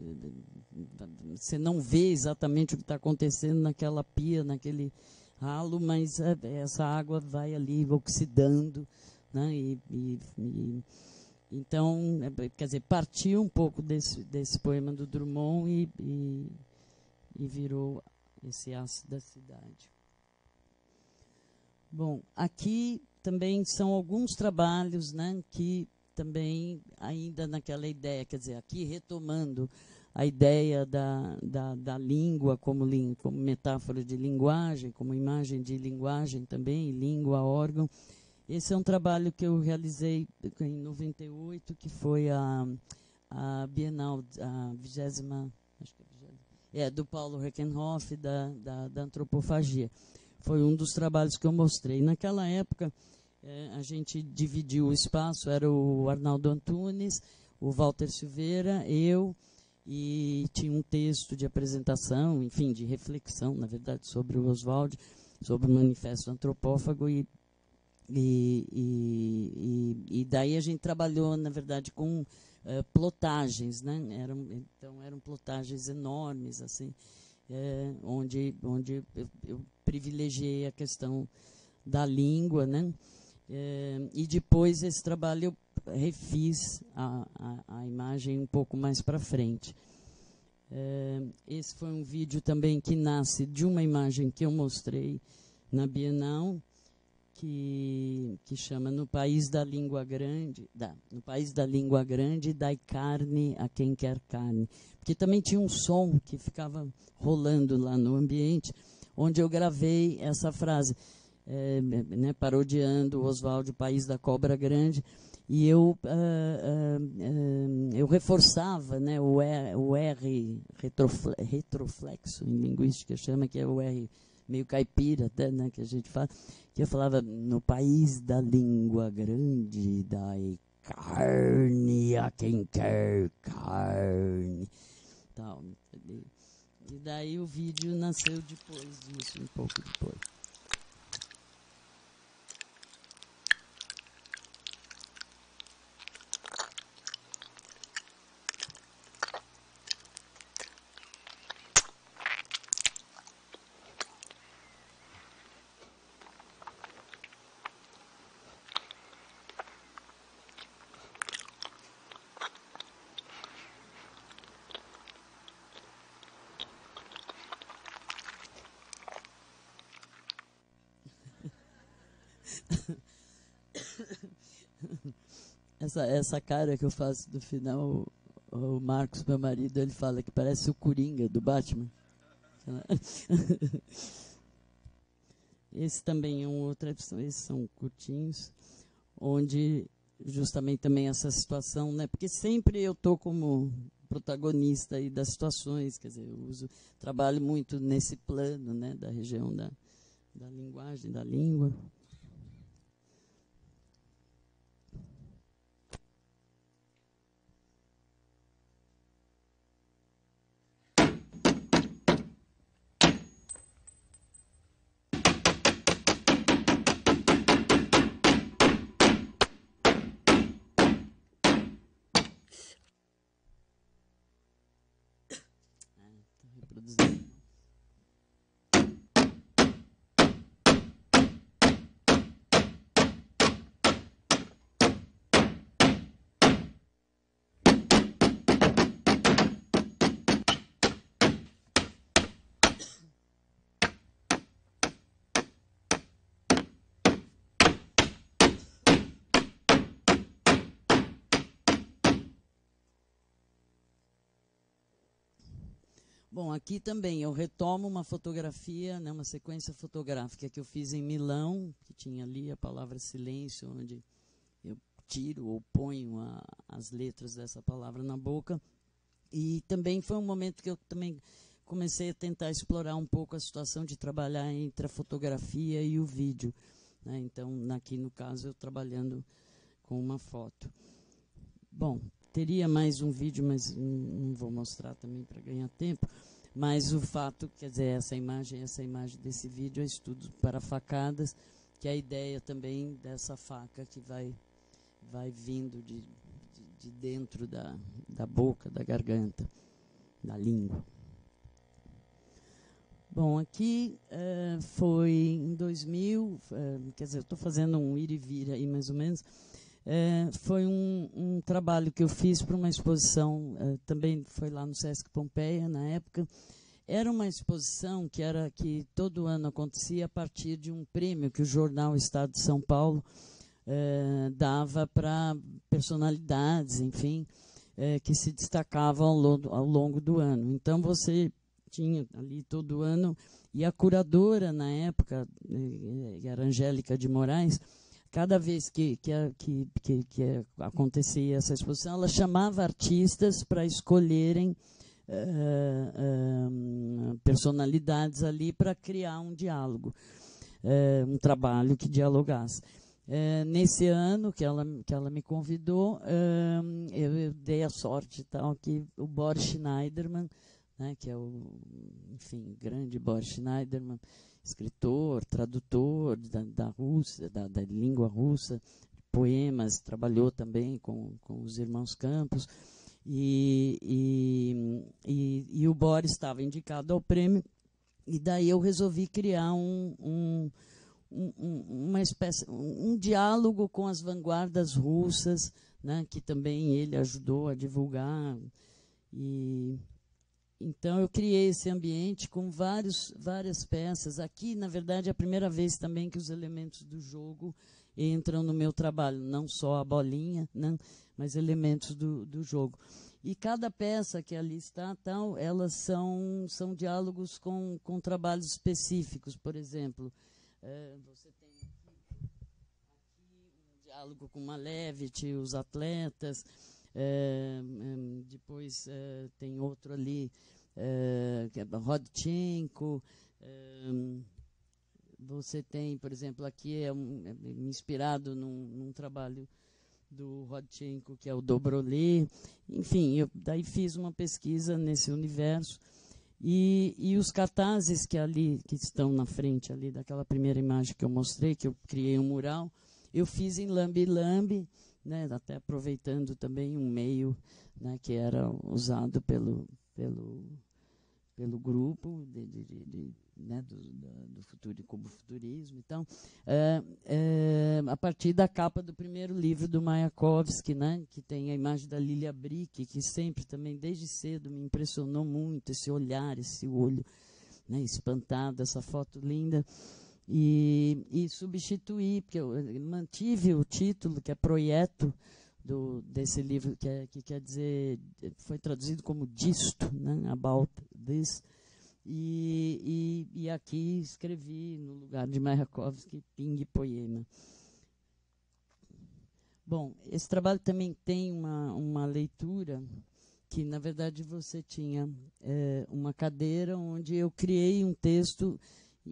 você não vê exatamente o que está acontecendo naquela pia, naquele ralo, mas é, essa água vai ali oxidando, né, e, e, e então, é, quer dizer, partiu um pouco desse, desse poema do Drummond e, e, e virou esse ácido da cidade. Bom, aqui também são alguns trabalhos né, que também ainda naquela ideia, quer dizer, aqui retomando a ideia da, da, da língua como, como metáfora de linguagem, como imagem de linguagem também, língua, órgão. Esse é um trabalho que eu realizei em 98, que foi a, a Bienal, a vigésima, acho que é, do Paulo Reckenhoff, da, da, da antropofagia. Foi um dos trabalhos que eu mostrei. Naquela época, é, a gente dividiu o espaço, era o Arnaldo Antunes, o Walter Silveira, eu, e tinha um texto de apresentação, enfim, de reflexão, na verdade, sobre o Oswald, sobre o Manifesto Antropófago, e, e, e, e daí a gente trabalhou, na verdade, com uh, plotagens, né? Eram, então, eram plotagens enormes, assim, é, onde, onde eu, eu privilegiei a questão da língua, né? É, e depois esse trabalho eu refiz a, a, a imagem um pouco mais para frente. Esse foi um vídeo também que nasce de uma imagem que eu mostrei na Bienal, que, que chama No País da Língua Grande, da, No País da Língua Grande, dai carne a quem quer carne. Porque também tinha um som que ficava rolando lá no ambiente, onde eu gravei essa frase é, né, parodiando o Oswaldo, País da Cobra Grande, e eu, uh, uh, uh, eu reforçava né, o, R, o R retroflexo, em linguística chama, que é o R meio caipira até, né, que a gente fala, que eu falava, no país da língua grande, dai carne a quem quer carne. tal. E daí o vídeo nasceu depois disso, um pouco depois. Essa, essa cara que eu faço no final, o Marcos, meu marido, ele fala que parece o Coringa do Batman. Esse também é um outro, esses são curtinhos, onde justamente também essa situação, né? Porque sempre eu tô como protagonista aí das situações, quer dizer, eu uso, trabalho muito nesse plano, né, da região da, da linguagem, da língua. It's Bom, aqui também eu retomo uma fotografia, né, uma sequência fotográfica que eu fiz em Milão, que tinha ali a palavra silêncio, onde eu tiro ou ponho a, as letras dessa palavra na boca. E também foi um momento que eu também comecei a tentar explorar um pouco a situação de trabalhar entre a fotografia e o vídeo. Né? Então, aqui no caso, eu trabalhando com uma foto. Bom, teria mais um vídeo, mas não vou mostrar também para ganhar tempo. Mas o fato, quer dizer, essa imagem, essa imagem desse vídeo é estudo para facadas, que é a ideia também dessa faca que vai, vai vindo de, de, de dentro da, da boca, da garganta, da língua. Bom, aqui uh, foi em 2000, uh, eh, quer dizer, estou fazendo um ir e vir aí mais ou menos, é, foi um, um, trabalho que eu fiz para uma exposição, é, também foi lá no Sesc Pompeia, na época. Era uma exposição que era que todo ano acontecia a partir de um prêmio que o jornal Estado de São Paulo é, dava para personalidades, enfim, é, que se destacavam ao longo, ao longo do ano. Então você tinha ali todo ano e a curadora na época, é, era Angélica de Moraes, cada vez que, que, que, que, acontecia essa exposição, ela chamava artistas para escolherem uh, uh, personalidades ali para criar um diálogo, uh, um trabalho que dialogasse. nesse ano que ela, que ela me convidou, eu, eu, dei a sorte tal que o Boris Schneiderman, né, que é o enfim grande Boris Schneiderman, escritor, tradutor da, da Rússia, da, da, língua russa, poemas, trabalhou também com, com os irmãos Campos. E, e, e, e o Boris estava indicado ao prêmio, e daí eu resolvi criar um, um, um, uma espécie, um, diálogo com as vanguardas russas, né, que também ele ajudou a divulgar. E, então eu criei esse ambiente com vários, várias peças. Aqui, na verdade, é a primeira vez também que os elementos do jogo entram no meu trabalho, não só a bolinha, né, mas elementos do, do jogo. E cada peça que ali está, tal, elas são, são diálogos com, com trabalhos específicos. Por exemplo, é, você tem aqui, aqui um diálogo com Malevich, os atletas. Depois tem outro ali, que é Rodchenko. você tem, por exemplo, aqui é, um, é inspirado num, num, trabalho do Rodchenko, que é o Dobrolé. Enfim, eu daí fiz uma pesquisa nesse universo. E, e os cartazes que ali que estão na frente ali daquela primeira imagem que eu mostrei, que eu criei um mural, eu fiz em lambi, né, até aproveitando também um meio né, que era usado pelo pelo pelo grupo de, de, de, né, do, do, futuro, como futurismo. Então, é, é, a partir da capa do primeiro livro do Mayakovsky, né, que tem a imagem da Lilia Brick, que sempre também, desde cedo, me impressionou muito, esse olhar, esse olho né, espantado, essa foto linda. E, e substituí, porque eu mantive o título, que é Projeto, do, desse livro, que, é, que quer dizer, foi traduzido como disto, né, about this, e, e, e, aqui escrevi, no lugar de Mayakovsky, Ping Poema. Bom, esse trabalho também tem uma, uma leitura que, na verdade, você tinha é, uma cadeira onde eu criei um texto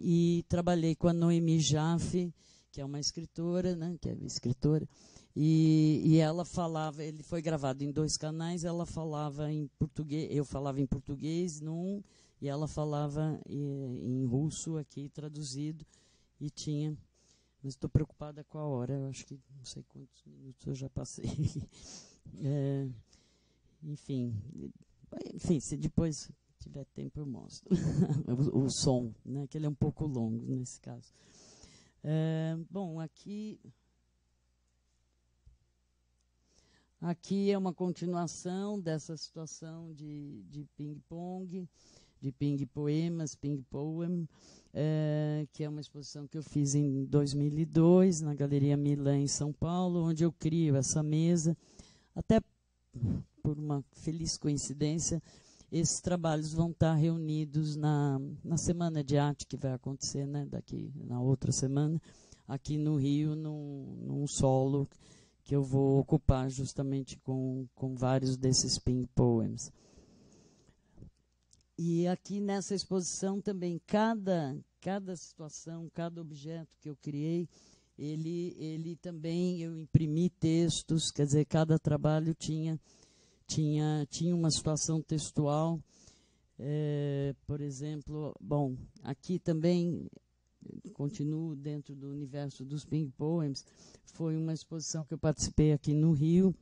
e trabalhei com a Noemi Jaffe, que é uma escritora, né, que é escritora, e, e, ela falava, ele foi gravado em dois canais, ela falava em português, eu falava em português num, e ela falava em, em russo aqui, traduzido, e tinha. Mas estou preocupada com a hora, eu acho que não sei quantos minutos eu já passei. é, enfim, enfim, se depois tiver tempo eu mostro o, o, som, né, que ele é um pouco longo nesse caso. É, bom, aqui Aqui é uma continuação dessa situação de, de ping-pong, de ping-poemas, ping-poem, é, que é uma exposição que eu fiz em 2002 na Galeria Milan, em São Paulo, onde eu crio essa mesa. Até por uma feliz coincidência, esses trabalhos vão estar reunidos na, na Semana de Arte, que vai acontecer né, daqui na outra semana, aqui no Rio, num, num solo que eu vou ocupar justamente com, com vários desses pink poems. E aqui nessa exposição também, cada, cada situação, cada objeto que eu criei, ele, ele também, eu imprimi textos, quer dizer, cada trabalho tinha, tinha, tinha uma situação textual. É, por exemplo, bom, aqui também continuo dentro do universo dos Pink Poems, foi uma exposição que eu participei aqui no Rio,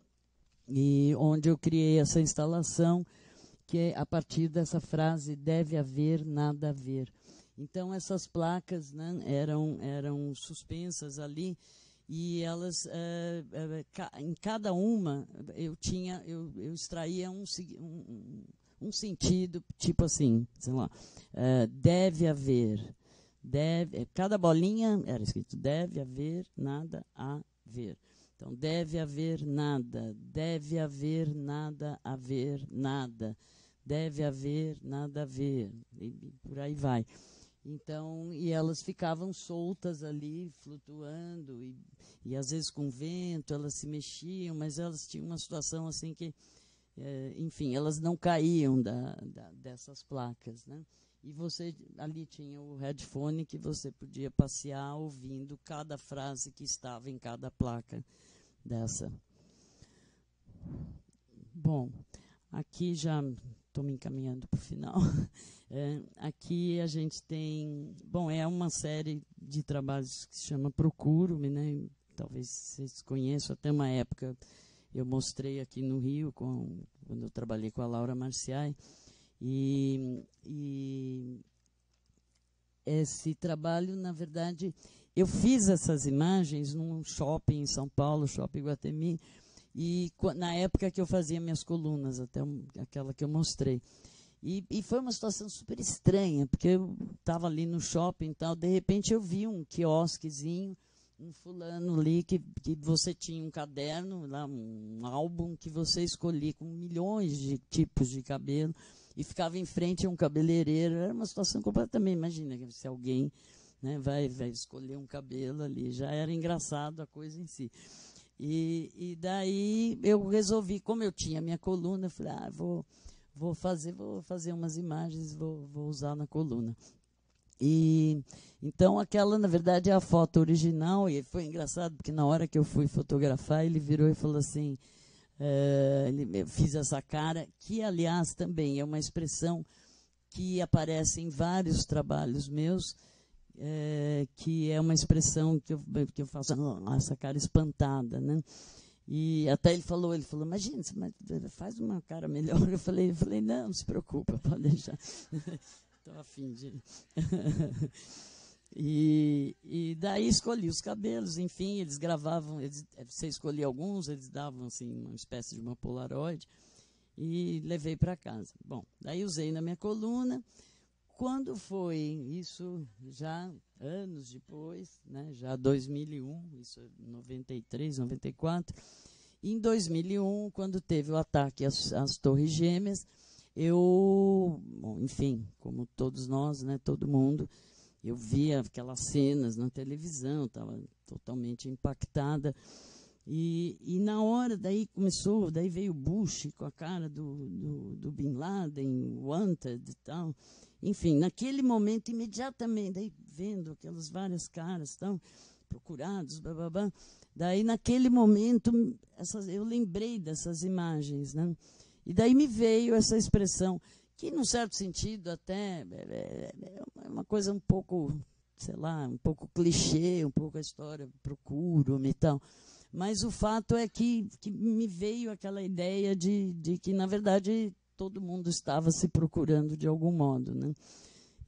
e onde eu criei essa instalação, que é a partir dessa frase, deve haver nada a ver. Então, essas placas né, eram, eram suspensas ali, e elas, eh, eh, em cada uma, eu tinha, eu, eu extraía um, um, um sentido, tipo assim, sei lá, eh, deve haver, deve, cada bolinha era escrito deve haver nada a ver. Então, deve haver nada, deve haver nada a ver, nada, deve haver nada a ver, e, e por aí vai. Então, e elas ficavam soltas ali, flutuando, e, e às vezes com vento, elas se mexiam, mas elas tinham uma situação assim que, é, enfim, elas não caíam da, da, dessas placas, né? E você ali tinha o headphone que você podia passear ouvindo cada frase que estava em cada placa dessa. Bom, aqui já estou me encaminhando para o final. É, aqui a gente tem, bom, é uma série de trabalhos que se chama Procuro-me, né? Talvez vocês conheçam, até uma época eu mostrei aqui no Rio, com, quando eu trabalhei com a Laura Marciai, e, e esse trabalho, na verdade, eu fiz essas imagens num shopping em São Paulo, Shopping Guatemi, e na época que eu fazia minhas colunas, até aquela que eu mostrei. E, e foi uma situação super estranha, porque eu estava ali no shopping e tal, de repente eu vi um quiosquezinho, um fulano ali que, que você tinha um caderno, lá, um álbum que você escolhia com milhões de tipos de cabelo e ficava em frente a um cabeleireiro. Era uma situação completamente. Imagina se alguém né, vai, vai escolher um cabelo ali. Já era engraçado a coisa em si. E, e daí eu resolvi, como eu tinha minha coluna, eu falei, ah, vou, vou fazer, vou fazer umas imagens, vou, vou usar na coluna. E então aquela, na verdade, é a foto original, e foi engraçado, porque na hora que eu fui fotografar, ele virou e falou assim, uh, ele, fiz essa cara, que aliás também é uma expressão que aparece em vários trabalhos meus, é, que é uma expressão que eu, que eu faço, essa cara espantada, né? E até ele falou, ele falou, imagina, faz uma cara melhor. Eu falei, eu falei, não, não se preocupa, pode deixar. Estou afim de. E, e, daí escolhi os cabelos, enfim, eles gravavam, eles, você escolhia alguns, eles davam assim uma espécie de uma polaroid e levei para casa. Bom, daí usei na minha coluna. Quando foi isso já anos depois, né, já 2001, isso 93, 94. Em 2001, quando teve o ataque às, às Torres Gêmeas, eu, enfim, como todos nós, né, todo mundo, eu via aquelas cenas na televisão, estava totalmente impactada. E, e, na hora, daí começou, daí veio Bush com a cara do, do, do Bin Laden, Wanted e tal. Enfim, naquele momento, imediatamente, daí vendo aquelas várias caras tão procurados, blá, daí naquele momento essas, eu lembrei dessas imagens, né? E daí me veio essa expressão, que, num certo sentido, até é, é, é uma coisa um pouco, sei lá, um pouco clichê, um pouco a história, procuro-me e tal. Mas o fato é que, que me veio aquela ideia de, de que, na verdade, todo mundo estava se procurando de algum modo. Né?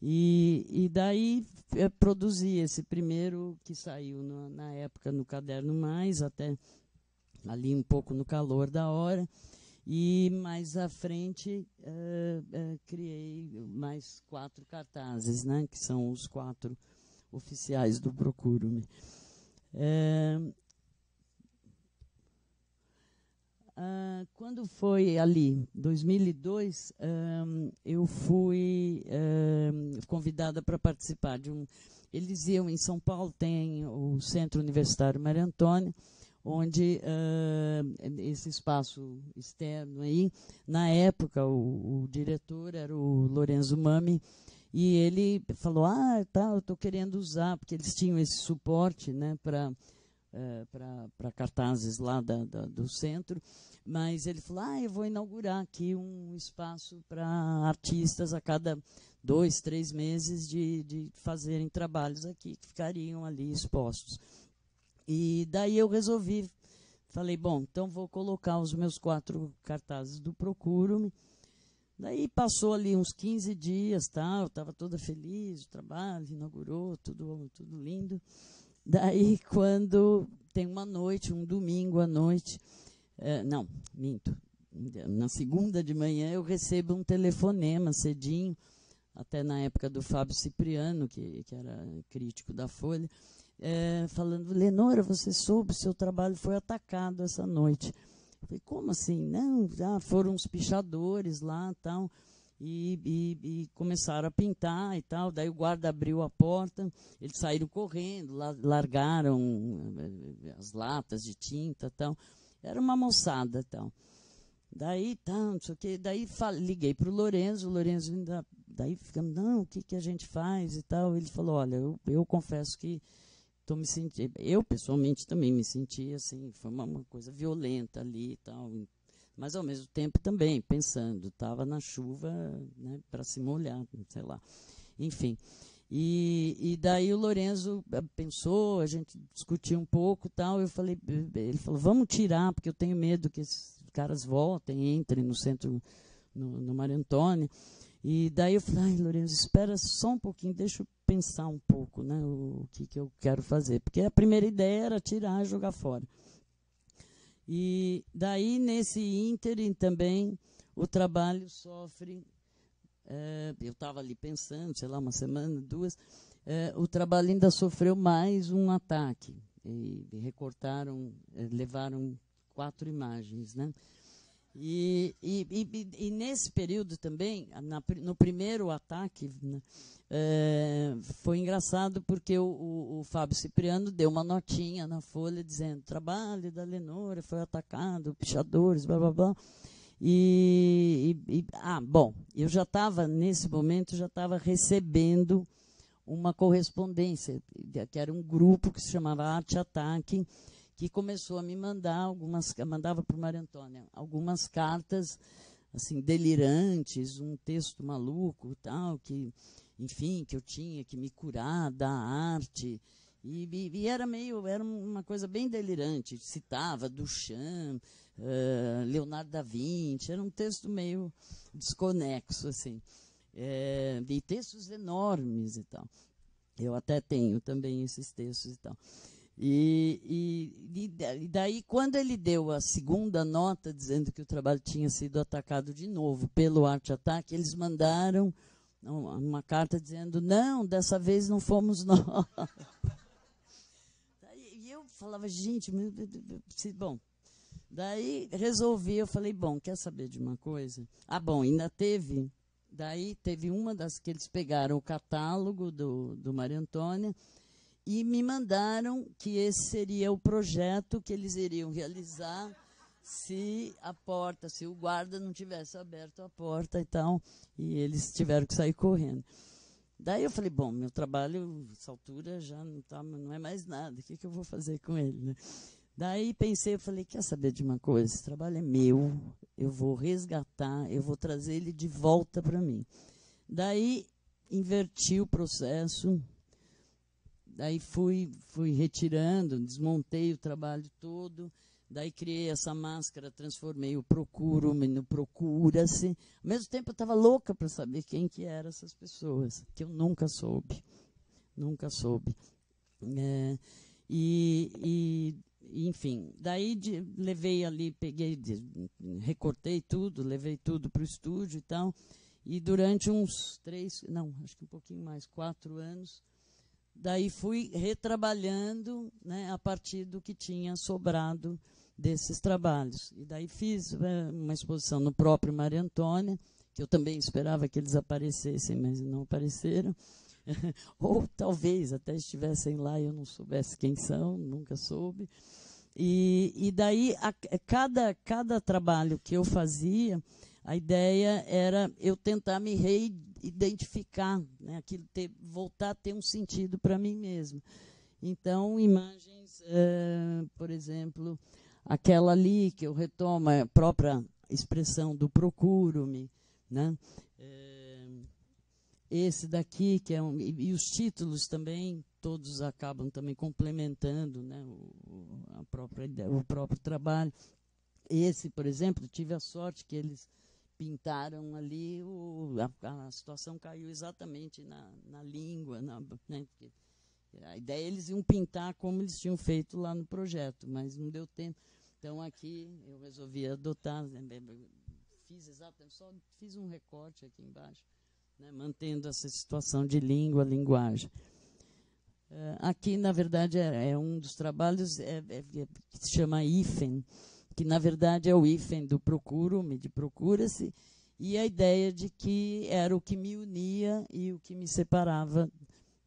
E, e daí é, produzi esse primeiro que saiu no, na época no Caderno Mais, até ali um pouco no calor da hora. E mais à frente uh, uh, criei mais quatro cartazes, né, que são os quatro oficiais do Procuro-me. Uh, quando foi ali, 2002, um, eu fui convidada para participar de um. Eles iam em São Paulo, tem o Centro Universitário Maria Antônia, onde uh, esse espaço externo aí, na época o, o, diretor era o Lorenzo Mami, e ele falou, ah, tá, eu estou querendo usar, porque eles tinham esse suporte né, para uh, para cartazes lá da, da, do centro, mas ele falou, ah, eu vou inaugurar aqui um espaço para artistas a cada dois, três meses de, de fazerem trabalhos aqui, que ficariam ali expostos. E daí eu resolvi, falei, bom, então vou colocar os meus quatro cartazes do Procuro-me. Daí passou ali uns 15 dias, tal, estava toda feliz, o trabalho inaugurou, tudo, tudo lindo. Daí, quando tem uma noite, um domingo à noite, é, não, minto, na segunda de manhã eu recebo um telefonema cedinho, até na época do Fábio Cipriano, que, que era crítico da Folha, é, falando, Lenora, você soube, seu trabalho foi atacado essa noite. Eu falei, como assim? Não, já foram os pichadores lá tal, e, e, e, começaram a pintar e tal. Daí o guarda abriu a porta, eles saíram correndo, largaram eh, as latas de tinta tal. Era uma moçada tal. Daí, tá, não sei o que, daí liguei para o Lorenzo, o Lorenzo ainda, daí ficamos, não, o que, que a gente faz e tal. Ele falou, olha, eu, eu confesso que Tô me sentindo, eu pessoalmente também me senti assim, foi uma, uma coisa violenta ali e tal, mas ao mesmo tempo também pensando, estava na chuva, né, para se molhar, sei lá, enfim. E, e daí o Lorenzo eh, pensou, a gente discutiu um pouco tal, eu falei, ele falou, vamos tirar, porque eu tenho medo que esses caras voltem, entrem no centro, no, no Antônio. E daí eu falei, ai, Lourenço, espera só um pouquinho, deixa eu pensar um pouco, né, o, o que, que eu quero fazer. Porque a primeira ideia era tirar e jogar fora. E daí, nesse ínterim também, o trabalho sofre. É, eu estava ali pensando, sei lá, uma semana, duas. É, o trabalho ainda sofreu mais um ataque. E, recortaram, é, levaram quatro imagens, né? E, e, e, e, nesse período também, na, no primeiro ataque, né, é, foi engraçado porque o, o, o, Fábio Cipriano deu uma notinha na folha dizendo: trabalho da Lenora foi atacado, pichadores, blá blá blá. E, ah, bom, eu já estava, nesse momento, já estava recebendo uma correspondência, que era um grupo que se chamava Arte Ataque, que começou a me mandar algumas, mandava para o Maria Antônia algumas cartas assim delirantes, um texto maluco, tal, que enfim, que eu tinha que me curar da arte. E, e, e era meio, era uma coisa bem delirante. Citava Duchamp, uh, Leonardo da Vinci, era um texto meio desconexo, assim. É, e textos enormes e tal. Eu até tenho também esses textos e tal. E, e, e, daí, quando ele deu a segunda nota, dizendo que o trabalho tinha sido atacado de novo pelo Arte Ataque, eles mandaram uma carta dizendo: não, dessa vez não fomos nós. Falava, gente, bom. Daí resolvi, eu falei, bom, quer saber de uma coisa? Ah, bom, ainda teve. Daí teve uma das que eles pegaram o catálogo do, do Maria Antônia e me mandaram que esse seria o projeto que eles iriam realizar se a porta, se o guarda não tivesse aberto a porta e tal, e eles tiveram que sair correndo. Daí eu falei, bom, meu trabalho, essa altura, já não, tá, não é mais nada, o que, que eu vou fazer com ele? Né? Daí pensei, eu falei, quer saber de uma coisa? Esse trabalho é meu, eu vou resgatar, eu vou trazer ele de volta para mim. Daí inverti o processo, daí fui, fui retirando, desmontei o trabalho todo, Daí criei essa máscara, transformei o procuro-me no procura-se. Ao mesmo tempo eu estava louca para saber quem que eram essas pessoas, que eu nunca soube. Nunca soube. É, e, e, enfim, daí de, levei ali, peguei, de, recortei tudo, levei tudo para o estúdio e tal. E durante uns três, não, acho que um pouquinho mais, quatro anos, daí fui retrabalhando né, a partir do que tinha sobrado desses trabalhos. E daí fiz é, uma exposição no próprio Maria Antônia, que eu também esperava que eles aparecessem, mas não apareceram. Ou talvez até estivessem lá e eu não soubesse quem são, nunca soube. E, e daí, a, cada, cada trabalho que eu fazia, a ideia era eu tentar me reidentificar, né, aquilo ter, voltar a ter um sentido para mim mesmo. Então, imagens, uh, por exemplo, aquela ali que eu retomo a própria expressão do procuro-me, né? É, esse daqui que é um, e, e, os títulos também todos acabam também complementando, né? O, a própria o próprio trabalho. Esse, por exemplo, tive a sorte que eles pintaram ali o, a, a situação caiu exatamente na, na língua, na, né? a ideia eles iam pintar como eles tinham feito lá no projeto, mas não deu tempo. Então aqui eu resolvi adotar, né, fiz exatamente, só fiz um recorte aqui embaixo, né, mantendo essa situação de língua, linguagem. Uh, aqui, na verdade, é, é, um dos trabalhos é, é, é, que se chama IFEN, que na verdade é o IFEN do Procuro-me, de Procura-se, e a ideia de que era o que me unia e o que me separava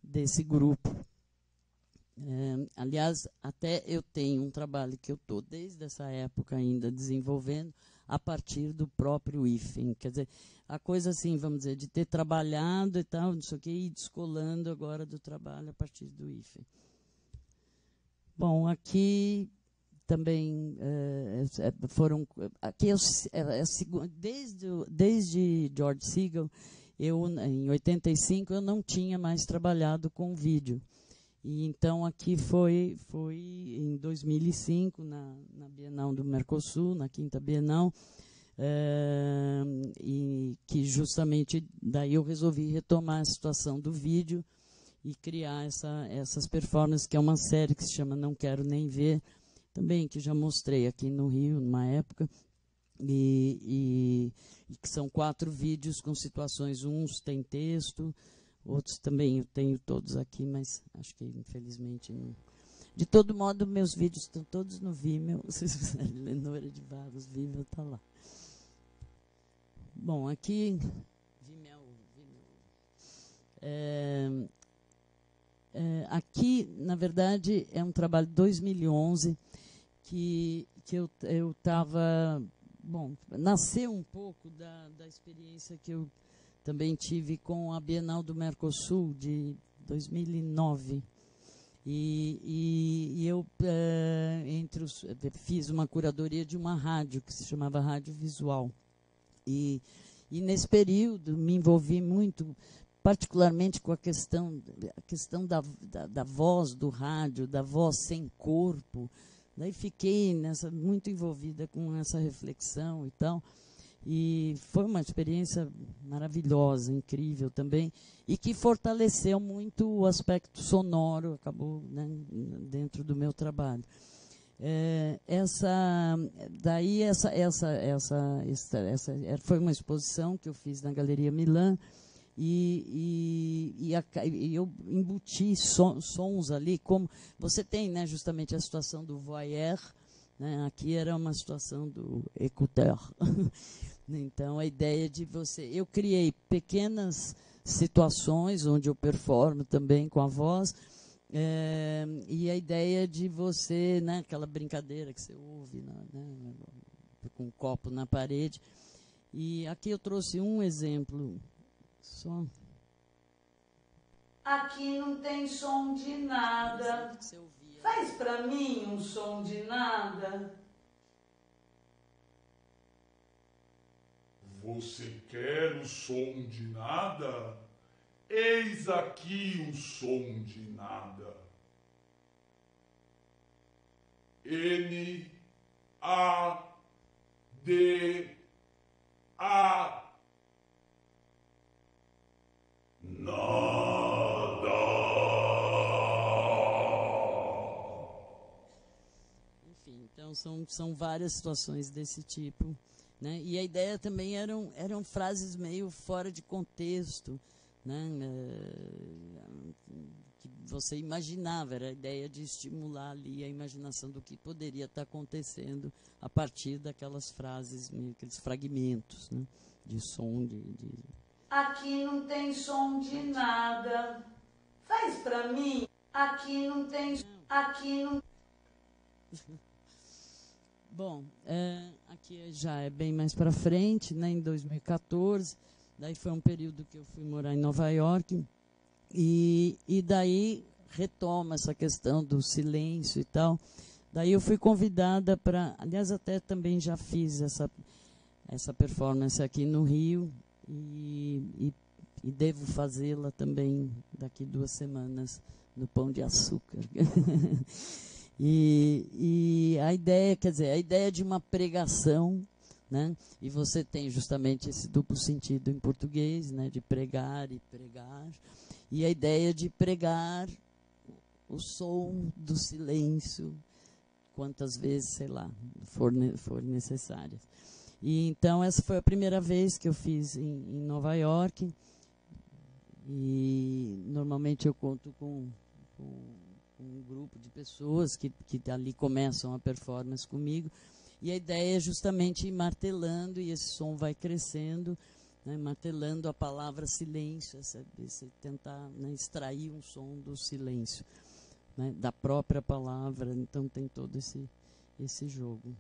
desse grupo. É, aliás, até eu tenho um trabalho que eu estou desde essa época ainda desenvolvendo a partir do próprio IFEM. Quer dizer, a coisa assim, vamos dizer, de ter trabalhado e tal, não sei o que, e descolando agora do trabalho a partir do IFEM. Bom, aqui também é, foram é, é, desde desde George Siegel eu em 85 eu não tinha mais trabalhado com vídeo. E então aqui foi, foi em 2005, na, na Bienal do Mercosul, na quinta Bienal, é, e que justamente daí eu resolvi retomar a situação do vídeo e criar essa, essas performances, que é uma série que se chama Não Quero Nem Ver, também que já mostrei aqui no Rio, numa época, e, e, e que são quatro vídeos com situações, uns tem texto, Outros também eu tenho todos aqui, mas acho que infelizmente não. De todo modo, meus vídeos estão todos no Vimeo. Se Lenora de Vargas, Vimeo está lá. Bom, aqui. Vimeo. Vimeo. É, é, aqui, na verdade, é um trabalho de 2011 que, que eu estava. Bom, nasceu um pouco da, da experiência que eu também tive com a Bienal do Mercosul de 2009. E, e, e eu é, entre os, fiz uma curadoria de uma rádio que se chamava Rádio Visual. E, e nesse período me envolvi muito, particularmente com a questão, a questão da, da, da voz do rádio, da voz sem corpo. Daí fiquei nessa, muito envolvida com essa reflexão e tal. E foi uma experiência maravilhosa, incrível também, e que fortaleceu muito o aspecto sonoro, acabou né, dentro do meu trabalho. É, essa, daí essa, essa, essa, essa, essa, é, foi uma exposição que eu fiz na Galeria Milan, e, e, e, a, e eu embuti son, sons ali, como você tem né, justamente a situação do voyeur, né, aqui era uma situação do écouteur. Então, a ideia de você. Eu criei pequenas situações onde eu performo também com a voz. É, e a ideia de você, né, aquela brincadeira que você ouve né, com um copo na parede. E aqui eu trouxe um exemplo só. Aqui não tem som de nada. Faz para mim um som de nada. Você quer o som de nada? Eis aqui o som de nada. N A D A Nada. Enfim, então são, são várias situações desse tipo. Né? E a ideia também eram, eram frases meio fora de contexto, né? Eh, que você imaginava, era a ideia de estimular ali a imaginação do que poderia estar acontecendo a partir daquelas frases, aqueles fragmentos né? de som. De, de... Aqui não tem som de nada. Faz para mim. Aqui não tem. Aqui não. Bom, é, aqui já é bem mais para frente, né, em 2014. Daí foi um período que eu fui morar em Nova York. E, e daí retoma essa questão do silêncio e tal. Daí eu fui convidada para. Aliás, até também já fiz essa, essa performance aqui no Rio. E, e, e devo fazê-la também daqui duas semanas no Pão de Açúcar. E, e a ideia, quer dizer, a ideia de uma pregação, né? E você tem justamente esse duplo sentido em português, né? De pregar e pregar. E a ideia de pregar o som do silêncio, quantas vezes, sei lá, for, for necessárias. E então essa foi a primeira vez que eu fiz em, em Nova York. E normalmente eu conto com, com um grupo de pessoas que, que ali começam a performance comigo. E a ideia é justamente ir martelando, e esse som vai crescendo, né, martelando a palavra silêncio, tentar né, extrair um som do silêncio, né, da própria palavra. Então tem todo esse, esse jogo.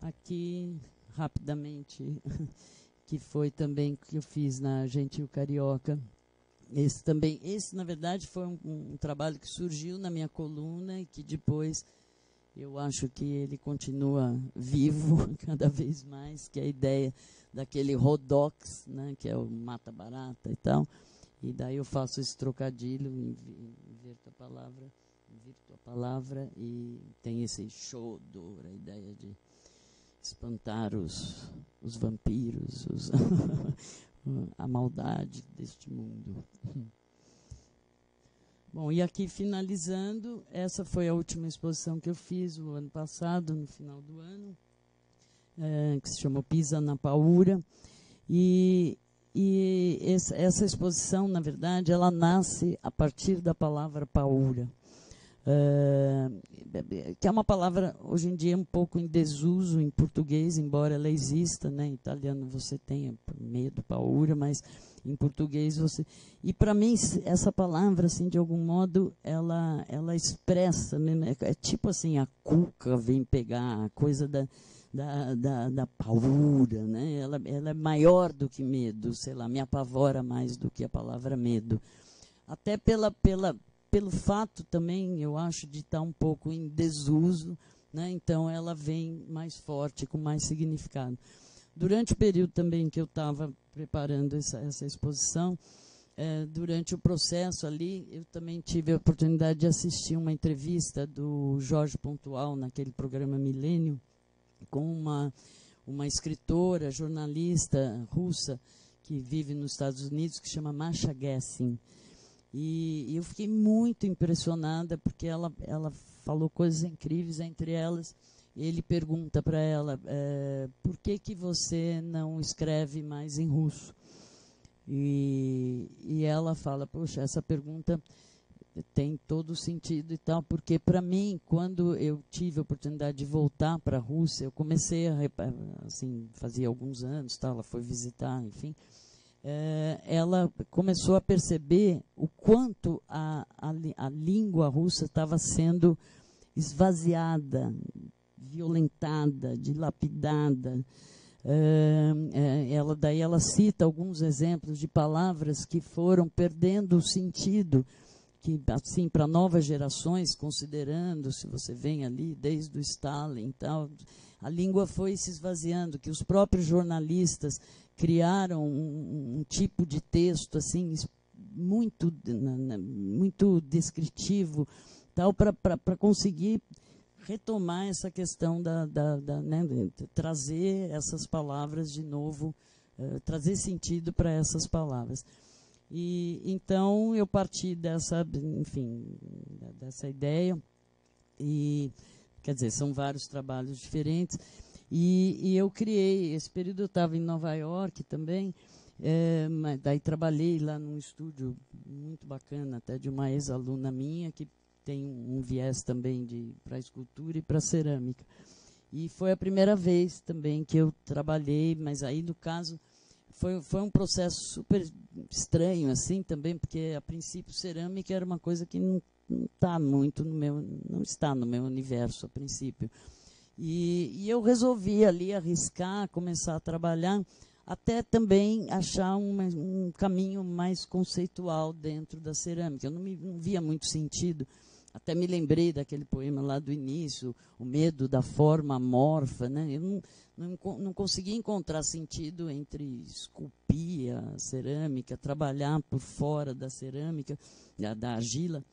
Aqui, rapidamente, que foi também que eu fiz na Gentil Carioca, esse também, esse na verdade foi um, um, trabalho que surgiu na minha coluna e que depois eu acho que ele continua vivo cada vez mais, que é a ideia daquele Rodox, né, que é o mata barata e tal. E daí eu faço esse trocadilho, inverto a palavra, inverto a palavra e tem esse chodor, a ideia de espantar os, os vampiros, os a maldade deste mundo. Bom, e aqui finalizando, essa foi a última exposição que eu fiz o ano passado, no final do ano, é, que se chamou Pisa na Paura. E, e essa, exposição, na verdade, ela nasce a partir da palavra paura. Uh, que é uma palavra hoje em dia um pouco em desuso em português, embora ela exista, né? Em italiano você tenha medo, paura, mas em português você. E para mim essa palavra, assim, de algum modo, ela, ela expressa, né? é tipo assim a cuca vem pegar a coisa da da, da, da paura, né? Ela, ela é maior do que medo, sei lá, me apavora mais do que a palavra medo. até pela, pela, pelo fato também, eu acho, de estar um pouco em desuso, né? então ela vem mais forte, com mais significado. Durante o período também que eu estava preparando essa, essa exposição, é, durante o processo ali, eu também tive a oportunidade de assistir uma entrevista do Jorge Pontual, naquele programa Milênio, com uma, uma escritora, jornalista russa, que vive nos Estados Unidos, que chama Masha Gessing. E, e eu fiquei muito impressionada, porque ela, ela falou coisas incríveis, entre elas. Ele pergunta para ela é, por que que você não escreve mais em russo? E, e ela fala poxa essa pergunta tem todo sentido e tal porque para mim quando eu tive a oportunidade de voltar para a Rússia eu comecei a assim fazia alguns anos tal ela foi visitar enfim é, ela começou a perceber o quanto a, a, a língua russa estava sendo esvaziada violentada, dilapidada. É, ela daí ela cita alguns exemplos de palavras que foram perdendo o sentido que assim para novas gerações considerando se você vem ali desde o Stalin tal a língua foi se esvaziando que os próprios jornalistas criaram um, um tipo de texto assim muito muito descritivo tal para conseguir retomar essa questão da, da, da né, trazer essas palavras de novo, uh, trazer sentido para essas palavras. E então eu parti dessa, enfim, dessa ideia e quer dizer são vários trabalhos diferentes e, e eu criei esse período eu estava em Nova York também é, daí trabalhei lá num estúdio muito bacana até de uma ex-aluna minha que tem um viés também para escultura e para cerâmica. E foi a primeira vez também que eu trabalhei, mas aí no caso foi, foi um processo super estranho assim também, porque a princípio cerâmica era uma coisa que não está muito no meu, não está no meu universo a princípio. E, e eu resolvi ali arriscar, começar a trabalhar, até também achar um, um caminho mais conceitual dentro da cerâmica. Eu não, me, não via muito sentido até me lembrei daquele poema lá do início, o medo da forma amorfa. Né? Eu não, não, não conseguia encontrar sentido entre esculpir a cerâmica, trabalhar por fora da cerâmica, da, da argila.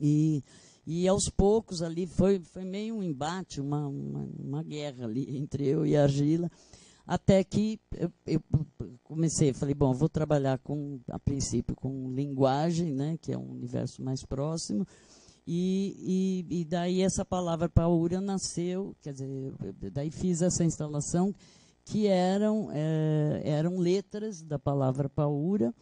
E, e aos poucos ali foi, foi meio um embate, uma, uma, uma guerra ali entre eu e a argila até que eu, eu, comecei, falei, bom, vou trabalhar com, a princípio, com linguagem, né, que é um universo mais próximo, e, e, e, daí essa palavra paura nasceu, quer dizer, daí fiz essa instalação que eram, é, eram letras da palavra paura,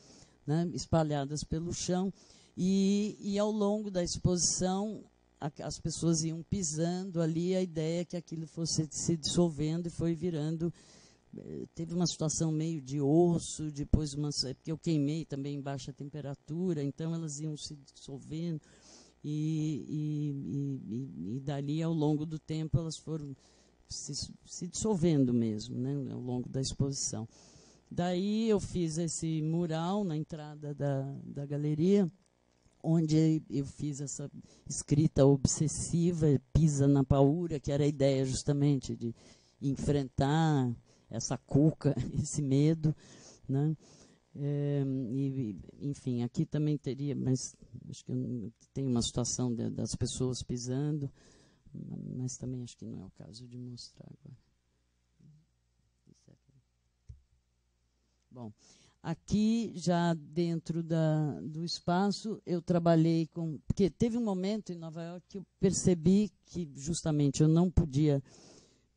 né, espalhadas pelo chão, e, e ao longo da exposição a, as pessoas iam pisando ali, a ideia é que aquilo fosse se dissolvendo e foi virando eh, teve uma situação meio de osso, depois uma, porque eu queimei também em baixa temperatura, então elas iam se dissolvendo e, e, e, e, dali ao longo do tempo elas foram se, se dissolvendo mesmo, né, ao longo da exposição. Daí eu fiz esse mural na entrada da, da galeria, onde eu fiz essa escrita obsessiva, pisa na paura, que era a ideia justamente de enfrentar essa cuca, esse medo, né? É, e, enfim, aqui também teria, mas acho que tem uma situação de, das pessoas pisando, mas também acho que não é o caso de mostrar agora. Bom, aqui já dentro da, do espaço eu trabalhei com. Porque teve um momento em Nova York que eu percebi que justamente eu não podia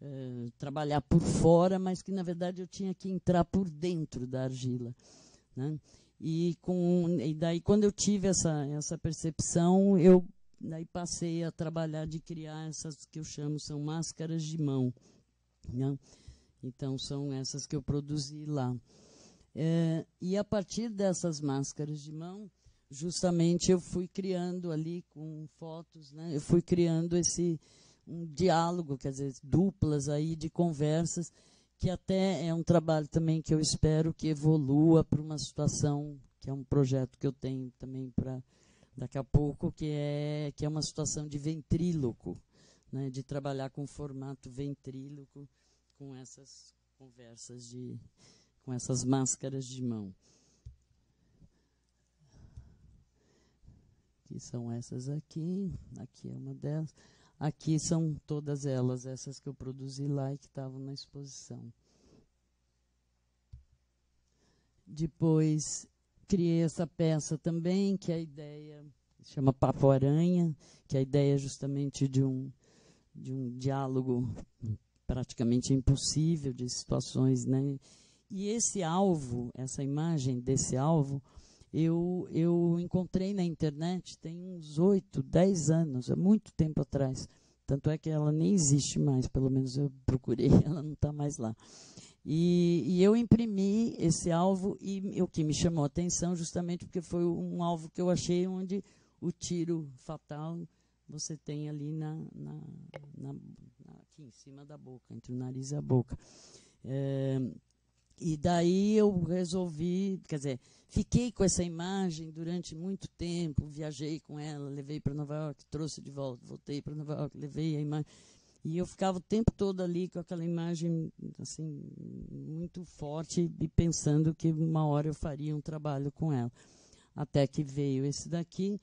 eh, trabalhar por fora, mas que na verdade eu tinha que entrar por dentro da argila. Né? E, com, e daí, quando eu tive essa, essa percepção, eu daí passei a trabalhar de criar essas que eu chamo são máscaras de mão. Né? Então, são essas que eu produzi lá. É, e a partir dessas máscaras de mão, justamente eu fui criando ali com fotos, né? eu fui criando esse um diálogo, quer dizer, duplas aí de conversas que até é um trabalho também que eu espero que evolua para uma situação que é um projeto que eu tenho também para daqui a pouco, que é, que é uma situação de ventríloco, né, de trabalhar com formato ventríloco, com essas conversas de. Com essas máscaras de mão. Que são essas aqui, aqui é uma delas. Aqui são todas elas, essas que eu produzi lá e que estavam na exposição. Depois criei essa peça também, que é a ideia chama Papo Aranha, que a ideia é justamente de um, de um diálogo praticamente impossível de situações, né? E esse alvo, essa imagem desse alvo, eu, eu encontrei na internet tem uns oito, dez anos, há muito tempo atrás. Tanto é que ela nem existe mais, pelo menos eu procurei, ela não está mais lá. E, e, eu imprimi esse alvo e o que me chamou a atenção justamente porque foi um alvo que eu achei onde o tiro fatal você tem ali na, na, na, aqui em cima da boca, entre o nariz e a boca. É, e daí eu resolvi, quer dizer, fiquei com essa imagem durante muito tempo, viajei com ela, levei para Nova York, trouxe de volta, voltei para Nova York, levei a imagem. E eu ficava o tempo todo ali com aquela imagem assim muito forte e pensando que uma hora eu faria um trabalho com ela. Até que veio esse daqui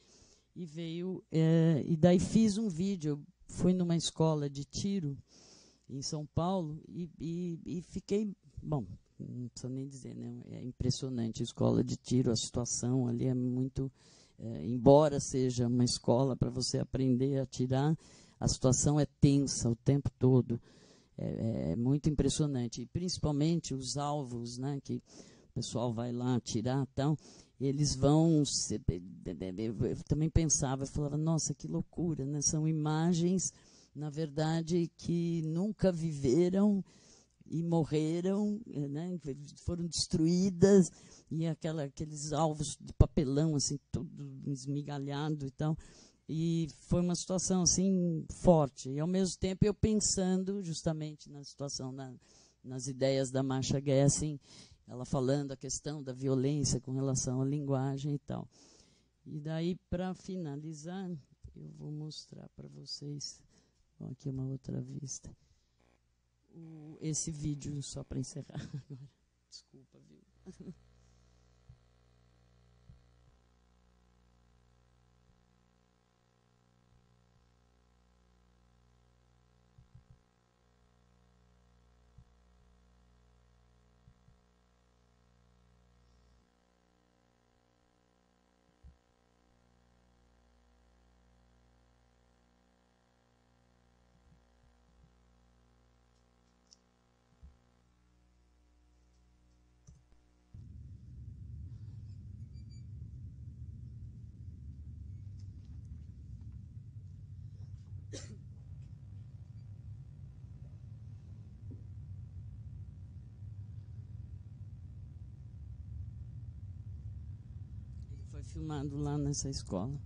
e veio é, e daí fiz um vídeo. Fui numa escola de tiro em São Paulo e, e, e fiquei bom não precisa nem dizer, né? É impressionante a escola de tiro, a situação ali é muito. É, embora seja uma escola para você aprender a atirar, a situação é tensa o tempo todo. É, é, muito impressionante. E principalmente os alvos, né? Que o pessoal vai lá atirar tal, eles vão. Eu também pensava, eu falava, nossa, que loucura, né? São imagens, na verdade, que nunca viveram e morreram, eh, né, foram destruídas, e aquela, aqueles alvos de papelão, assim, tudo esmigalhado e tal. E foi uma situação, assim, forte. E, ao mesmo tempo, eu pensando justamente na situação, na, nas ideias da Masha Gessing, ela falando a questão da violência com relação à linguagem e tal. E daí, para finalizar, eu vou mostrar para vocês. Bom, aqui uma outra vista esse vídeo só para encerrar agora. Desculpa, viu? filmado lá nessa escola.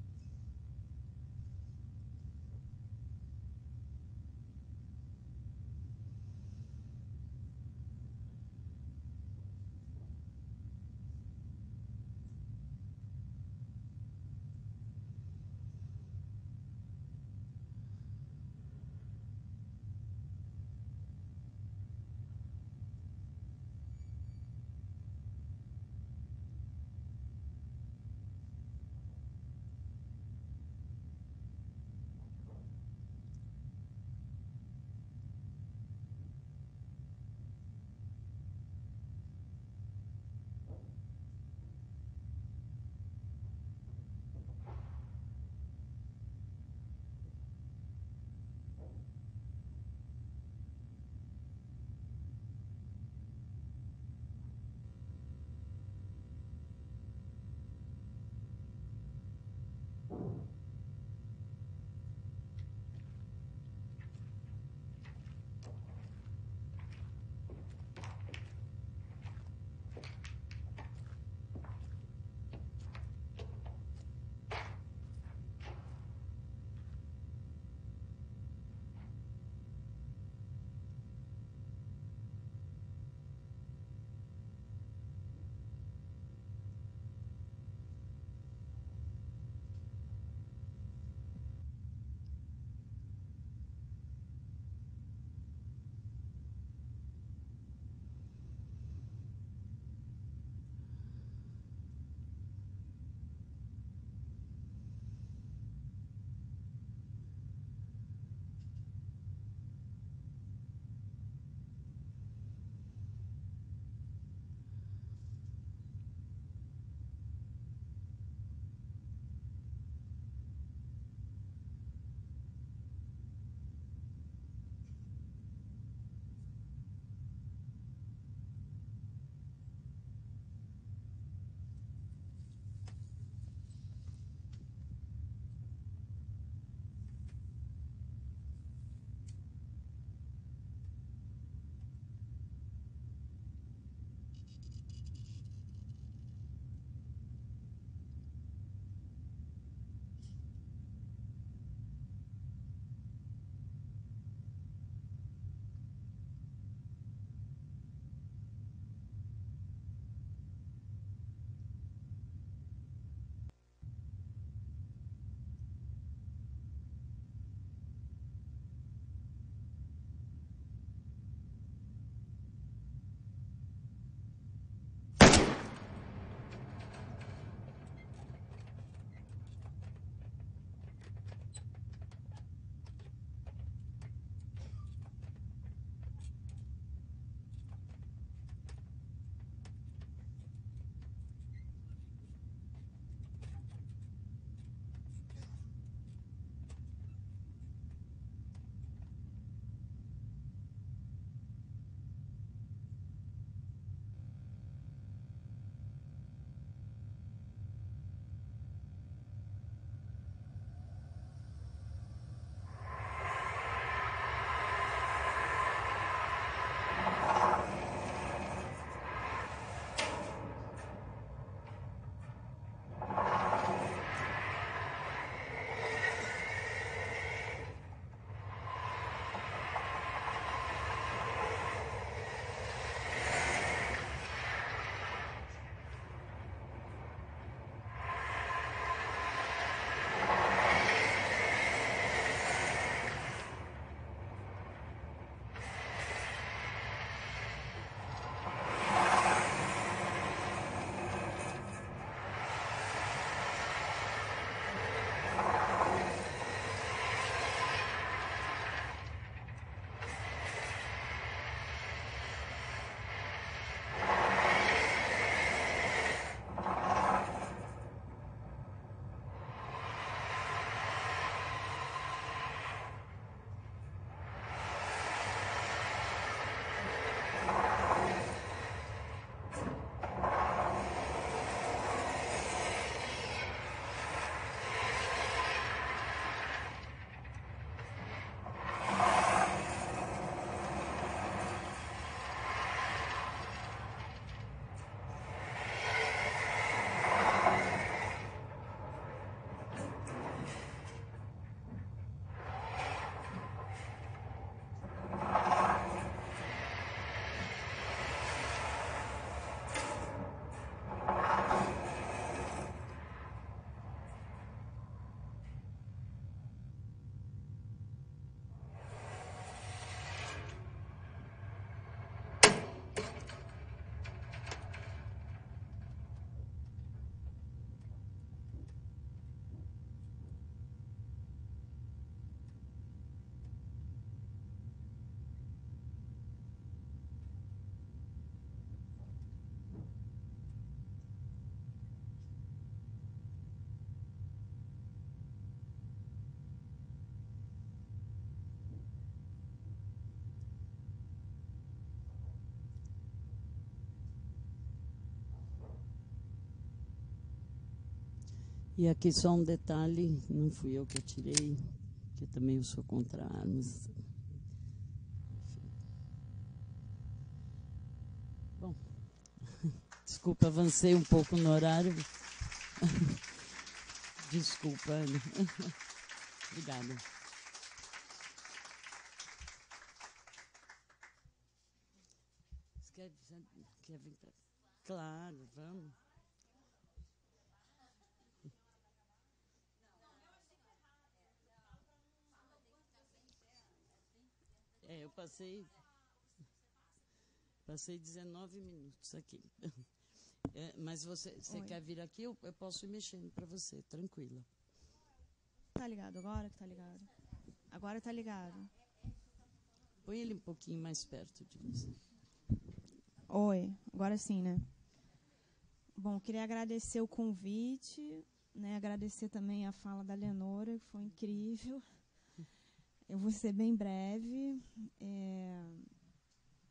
E aqui só um detalhe, não fui eu que atirei, que também eu sou contra armas. Bom, desculpa, avancei um pouco no horário. Desculpa, Ana. Obrigada. Quer, quer vir pra... Claro, vamos. É, eu passei. Passei 19 minutos aqui. É, mas você, você quer vir aqui? Eu, eu posso ir mexendo para você, tranquila. Tá ligado agora que tá ligado? Agora tá ligado. Põe ele um pouquinho mais perto de você. Oi, agora sim, né? Bom, queria agradecer o convite, né? Agradecer também a fala da Lenora, que foi incrível. Eu vou ser bem breve. É,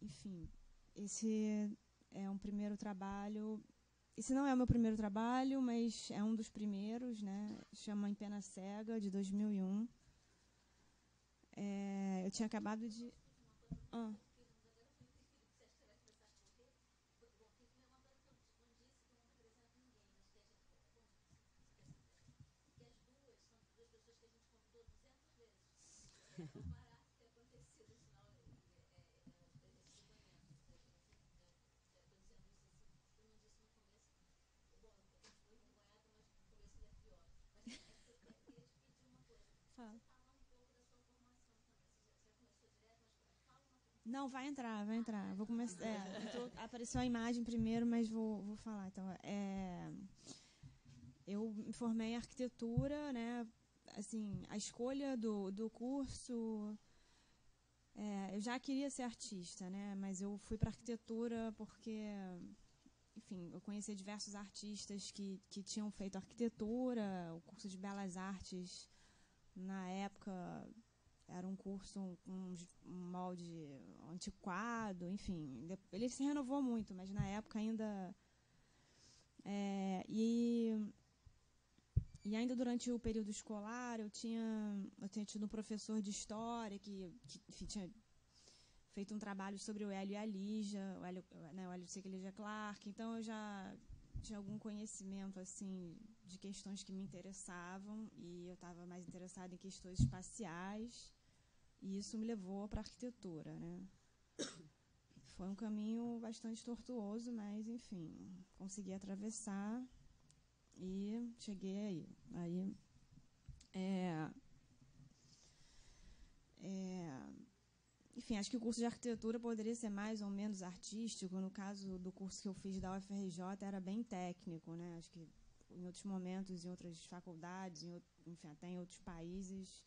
enfim, esse é um primeiro trabalho. Esse não é o meu primeiro trabalho, mas é um dos primeiros, né? Chama Em Pena Cega, de 2001. É, eu tinha acabado de. Ah. Fala. Não, vai entrar, vai entrar. Vou começar. É, entrou- apareceu a imagem primeiro, mas vou, vou falar. Então, é, eu me formei em arquitetura, né? Assim, a escolha do, do curso, é, eu já queria ser artista, né? Mas eu fui para arquitetura porque, enfim, eu conheci diversos artistas que, que tinham feito arquitetura, o curso de belas artes na época era um curso com um molde antiquado, enfim. Ele se renovou muito, mas na época ainda. é, e, e ainda durante o período escolar eu tinha, eu tinha tido um professor de história que, que tinha feito um trabalho sobre o Hélio e a Lígia, o Hélio, né, o Hélio Seca e Lígia Clark, então eu já tinha algum conhecimento assim de questões que me interessavam e eu estava mais interessada em questões espaciais e isso me levou para a arquitetura, né? Foi um caminho bastante tortuoso, mas enfim, consegui atravessar e cheguei aí. Aí, é, é, enfim, acho que o curso de arquitetura poderia ser mais ou menos artístico. No caso do curso que eu fiz da UFRJ, era bem técnico, né? Acho que em outros momentos, em outras faculdades, em, enfim, até em outros países,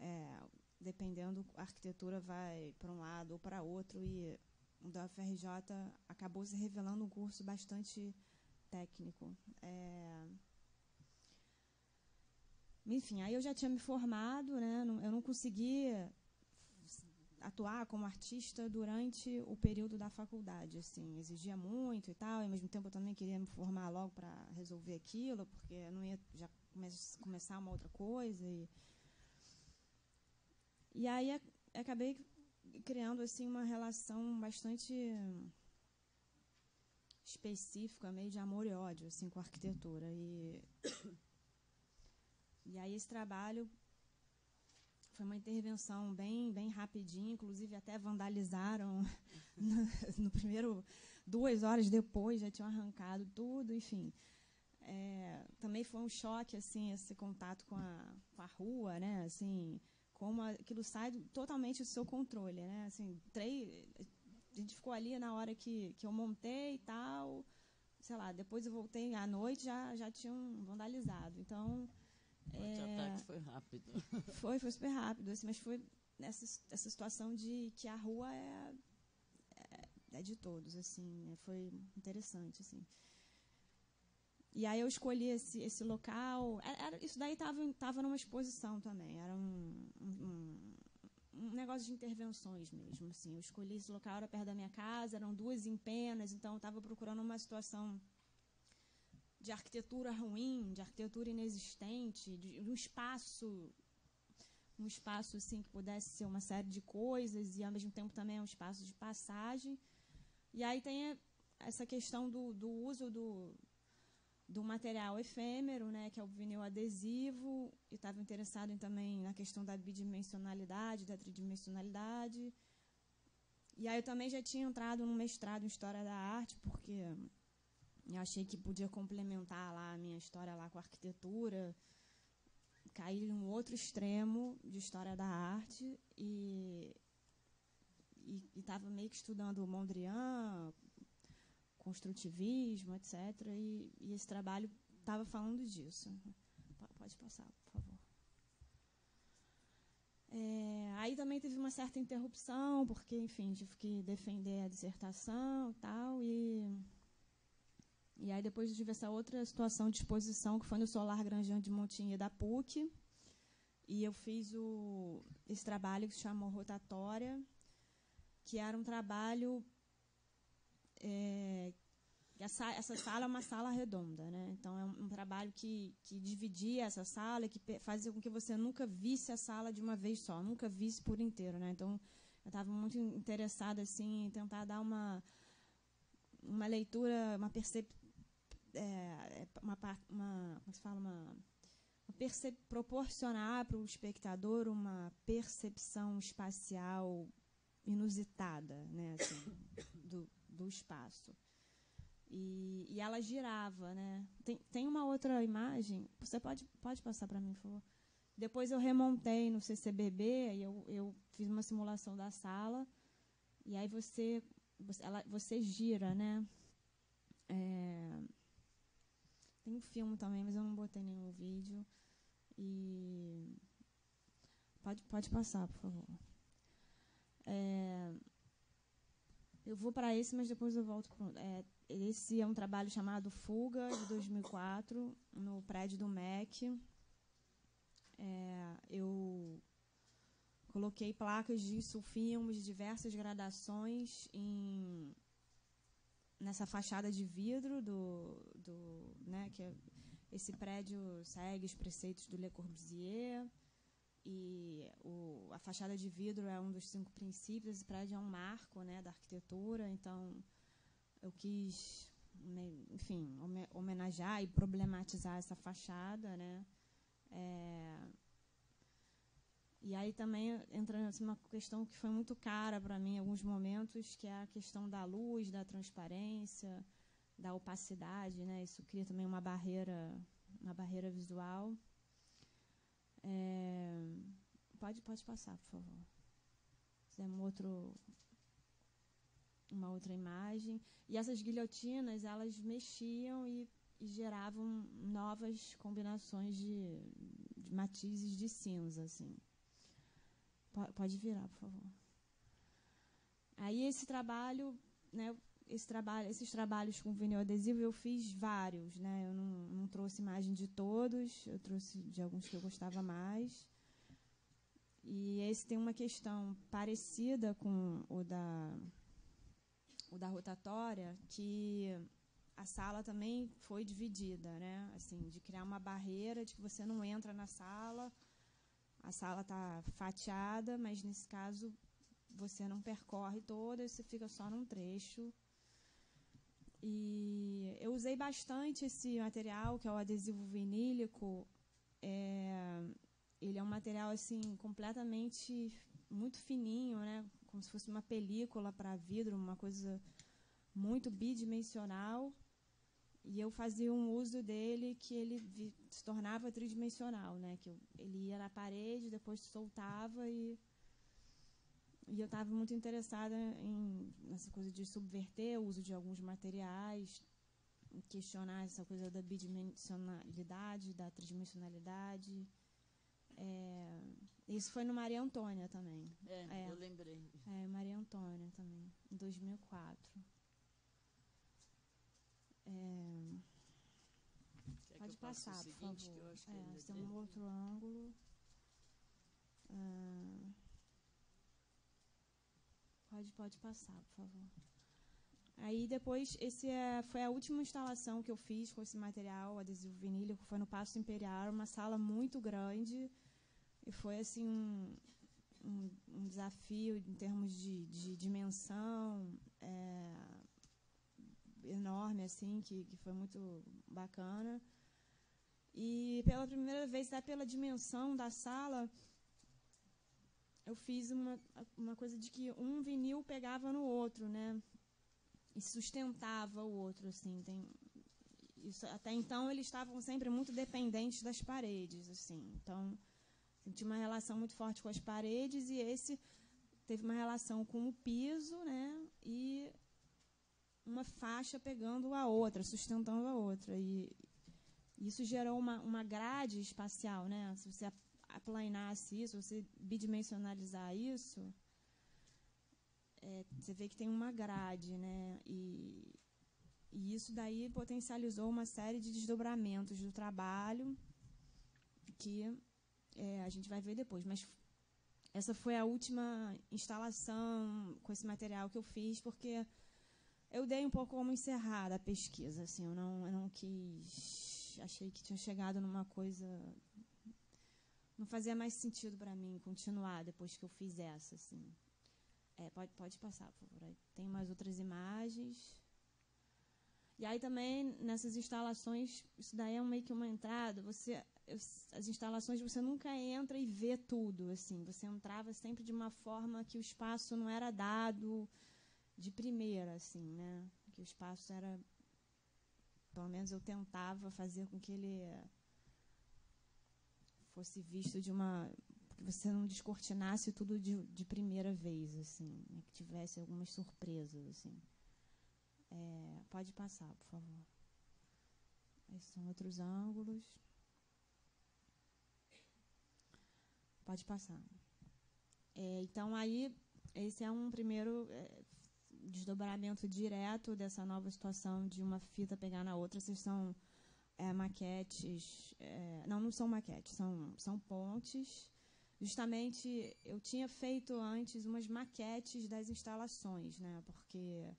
é, dependendo, a arquitetura vai para um lado ou para outro. E o da UFRJ acabou se revelando um curso bastante técnico. É, enfim, aí eu já tinha me formado, né? Eu não conseguia atuar como artista durante o período da faculdade, assim, exigia muito e tal, e ao mesmo tempo eu também queria me formar logo para resolver aquilo, porque não ia já come começar uma outra coisa e e aí acabei criando assim uma relação bastante específica, meio de amor e ódio assim com a arquitetura e e aí esse trabalho foi uma intervenção bem, bem rapidinha, inclusive até vandalizaram no, no primeiro duas horas depois já tinham arrancado tudo, enfim. É, também foi um choque assim esse contato com a, com a rua, né? Assim, como aquilo sai totalmente do seu controle, né? Assim, três, a gente ficou ali na hora que, que eu montei e tal, sei lá, depois eu voltei à noite já já tinham vandalizado. Então O É. ataque foi rápido. foi, foi super rápido, assim, mas foi nessa, essa situação de que a rua é, é, é de todos, assim, né? foi interessante, assim. E aí eu escolhi esse, esse local, era, era- isso daí estava tava numa exposição também, era um, um, um negócio de intervenções mesmo, assim. Eu escolhi esse local, era perto da minha casa, eram duas empenas, então eu estava procurando uma situação de arquitetura ruim, de arquitetura inexistente, de, de um espaço um espaço assim que pudesse ser uma série de coisas e ao mesmo tempo também é um espaço de passagem. E aí tem essa questão do, do uso do, do material efêmero, né, que é o vinil adesivo, e estava interessado em, também na questão da bidimensionalidade, da tridimensionalidade. E aí eu também já tinha entrado no mestrado em História da Arte, porque eu achei que podia complementar lá a minha história lá com a arquitetura, cair em um outro extremo de História da Arte e estava meio que estudando Mondrian, construtivismo, etc. E, e esse trabalho estava falando disso. Pode passar, por favor. É, aí também teve uma certa interrupção, porque, enfim, tive que defender a dissertação e tal, e, e aí depois tive essa outra situação de exposição, que foi no Solar Granjão de Montinha da PUC, e eu fiz o, esse trabalho que se chamou Rotatória, que era um trabalho é, essa, essa sala é uma sala redonda, né? Então é um, trabalho que, que dividia essa sala, que fazia com que você nunca visse a sala de uma vez só, nunca visse por inteiro, né? Então eu estava muito interessada assim em tentar dar uma uma leitura, uma percep é, é uma, uma como se fala uma, uma proporcionar para o espectador uma percepção espacial inusitada, né? Assim, do, do espaço. E, e ela girava, né? Tem, tem uma outra imagem, você pode, pode passar para mim, por favor? Depois eu remontei no CCBB, e eu, eu fiz uma simulação da sala, e aí você, você, ela, você gira, né? É, tem um filme também, mas eu não botei nenhum vídeo. E pode, pode passar, por favor. É, eu vou para esse, mas depois eu volto. Pro, é, esse é um trabalho chamado Fuga, de 2004, no prédio do MEC. É, eu coloquei placas de sulfilmes de diversas gradações em, nessa fachada de vidro do, do né, que é, esse prédio segue os preceitos do Le Corbusier e o, a fachada de vidro é um dos cinco princípios. Esse prédio é um marco né, da arquitetura, então eu quis, enfim, homenagear e problematizar essa fachada, né? É, e aí também entra assim, uma questão que foi muito cara para mim em alguns momentos, que é a questão da luz, da transparência, da opacidade, né? Isso cria também uma barreira, uma barreira visual. É, pode, pode passar, por favor. Um outro uma outra imagem. E essas guilhotinas, elas mexiam e, e geravam novas combinações de, de, matizes de cinza, assim. Pode virar, por favor. Aí esse trabalho, né, esse trabalho, esses trabalhos com vinil adesivo eu fiz vários, né? Eu não, não trouxe imagem de todos, eu trouxe de alguns que eu gostava mais. E esse tem uma questão parecida com o da o da rotatória, que a sala também foi dividida, né? Assim, de criar uma barreira de que você não entra na sala, a sala está fatiada, mas nesse caso você não percorre toda, você fica só num trecho. E eu usei bastante esse material, que é o adesivo vinílico. É, ele é um material assim completamente muito fininho, né? como se fosse uma película para vidro, uma coisa muito bidimensional. E eu fazia um uso dele que ele se tornava tridimensional, né? Que eu, ele ia na parede, depois soltava e e eu estava muito interessada em nessa coisa de subverter o uso de alguns materiais, questionar essa coisa da bidimensionalidade, da tridimensionalidade. É, isso foi no Maria Antônia também. É, é, eu lembrei. É, Maria Antônia também, em 2004. É, pode passar, por seguinte, favor. é, tem um outro ângulo. Ah, pode, pode passar, por favor. Aí depois, esse é, foi a última instalação que eu fiz com esse material adesivo vinílico, foi no Passo Imperial, uma sala muito grande. E foi assim um, um, um desafio em termos de, de dimensão é, enorme, assim, que, que foi muito bacana. E pela primeira vez, até pela dimensão da sala, eu fiz uma, uma coisa de que um vinil pegava no outro, né? E sustentava o outro, assim. Tem, isso, até então eles estavam sempre muito dependentes das paredes, assim. Então tinha uma relação muito forte com as paredes e esse teve uma relação com o piso, né? E uma faixa pegando a outra, sustentando a outra. E isso gerou uma, uma grade espacial, né? Se você aplanasse isso, você bidimensionalizar isso, é, você vê que tem uma grade, né? E, e isso daí potencializou uma série de desdobramentos do trabalho que é, a gente vai ver depois. Mas essa foi a última instalação com esse material que eu fiz, porque eu dei um pouco como encerrada a pesquisa. Assim, eu não, eu não quis. Achei que tinha chegado numa coisa. Não fazia mais sentido para mim continuar depois que eu fiz essa. Assim. É, pode, pode passar, por favor. Tem umas outras imagens. E aí também, nessas instalações, isso daí é meio que uma entrada. Você as instalações você nunca entra e vê tudo assim você entrava sempre de uma forma que o espaço não era dado de primeira assim né que o espaço era pelo menos eu tentava fazer com que ele fosse visto de uma que você não descortinasse tudo de, de primeira vez assim né? que tivesse algumas surpresas assim é, pode passar por favor esses são outros ângulos Pode passar. É, então, aí, esse é um primeiro é, desdobramento direto dessa nova situação de uma fita pegar na outra. Essas são é, maquetes. É, não, não são maquetes, são, são pontes. Justamente, eu tinha feito antes umas maquetes das instalações, né? Porque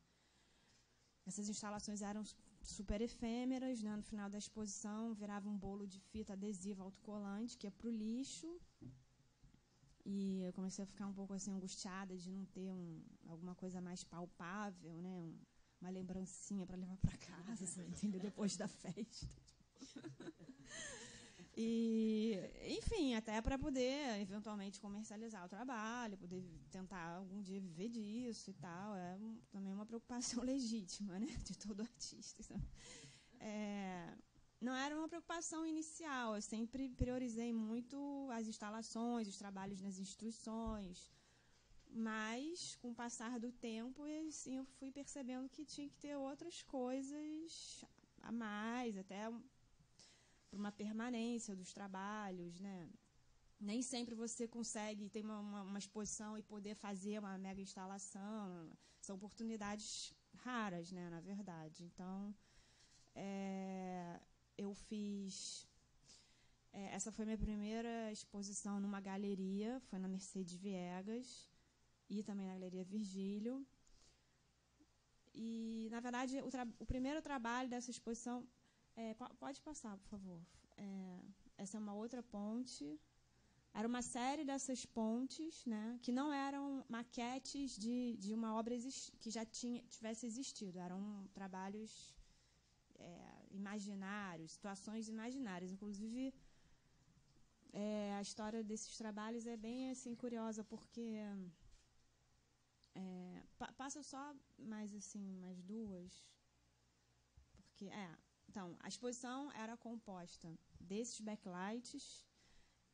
essas instalações eram super efêmeras, né? No final da exposição, virava um bolo de fita adesiva autocolante, que é para o lixo. E eu comecei a ficar um pouco assim angustiada de não ter um, alguma coisa mais palpável, né? Um, uma lembrancinha para levar para casa, entendeu? Depois da festa. e, enfim, até para poder eventualmente comercializar o trabalho, poder tentar algum dia viver disso e tal, é também uma preocupação legítima, né, de todo artista. Então, é, não era uma preocupação inicial. Eu sempre priorizei muito as instalações, os trabalhos nas instituições. Mas, com o passar do tempo, assim, eu fui percebendo que tinha que ter outras coisas a mais, até para uma permanência dos trabalhos, né? Nem sempre você consegue ter uma, uma, uma, exposição e poder fazer uma mega instalação. São oportunidades raras, né, na verdade. Então, é, eu fiz. É, essa foi minha primeira exposição numa galeria, foi na Mercedes Viegas e também na Galeria Virgílio. E, na verdade, o, o primeiro trabalho dessa exposição. É, pode passar, por favor. É, essa é uma outra ponte. Era uma série dessas pontes, né, que não eram maquetes de, de uma obra que já tinha, tivesse existido. Eram trabalhos é, imaginários, situações imaginárias. Inclusive, é, a história desses trabalhos é bem assim curiosa porque é, pa passa só mais assim mais duas? Porque é então a exposição era composta desses backlights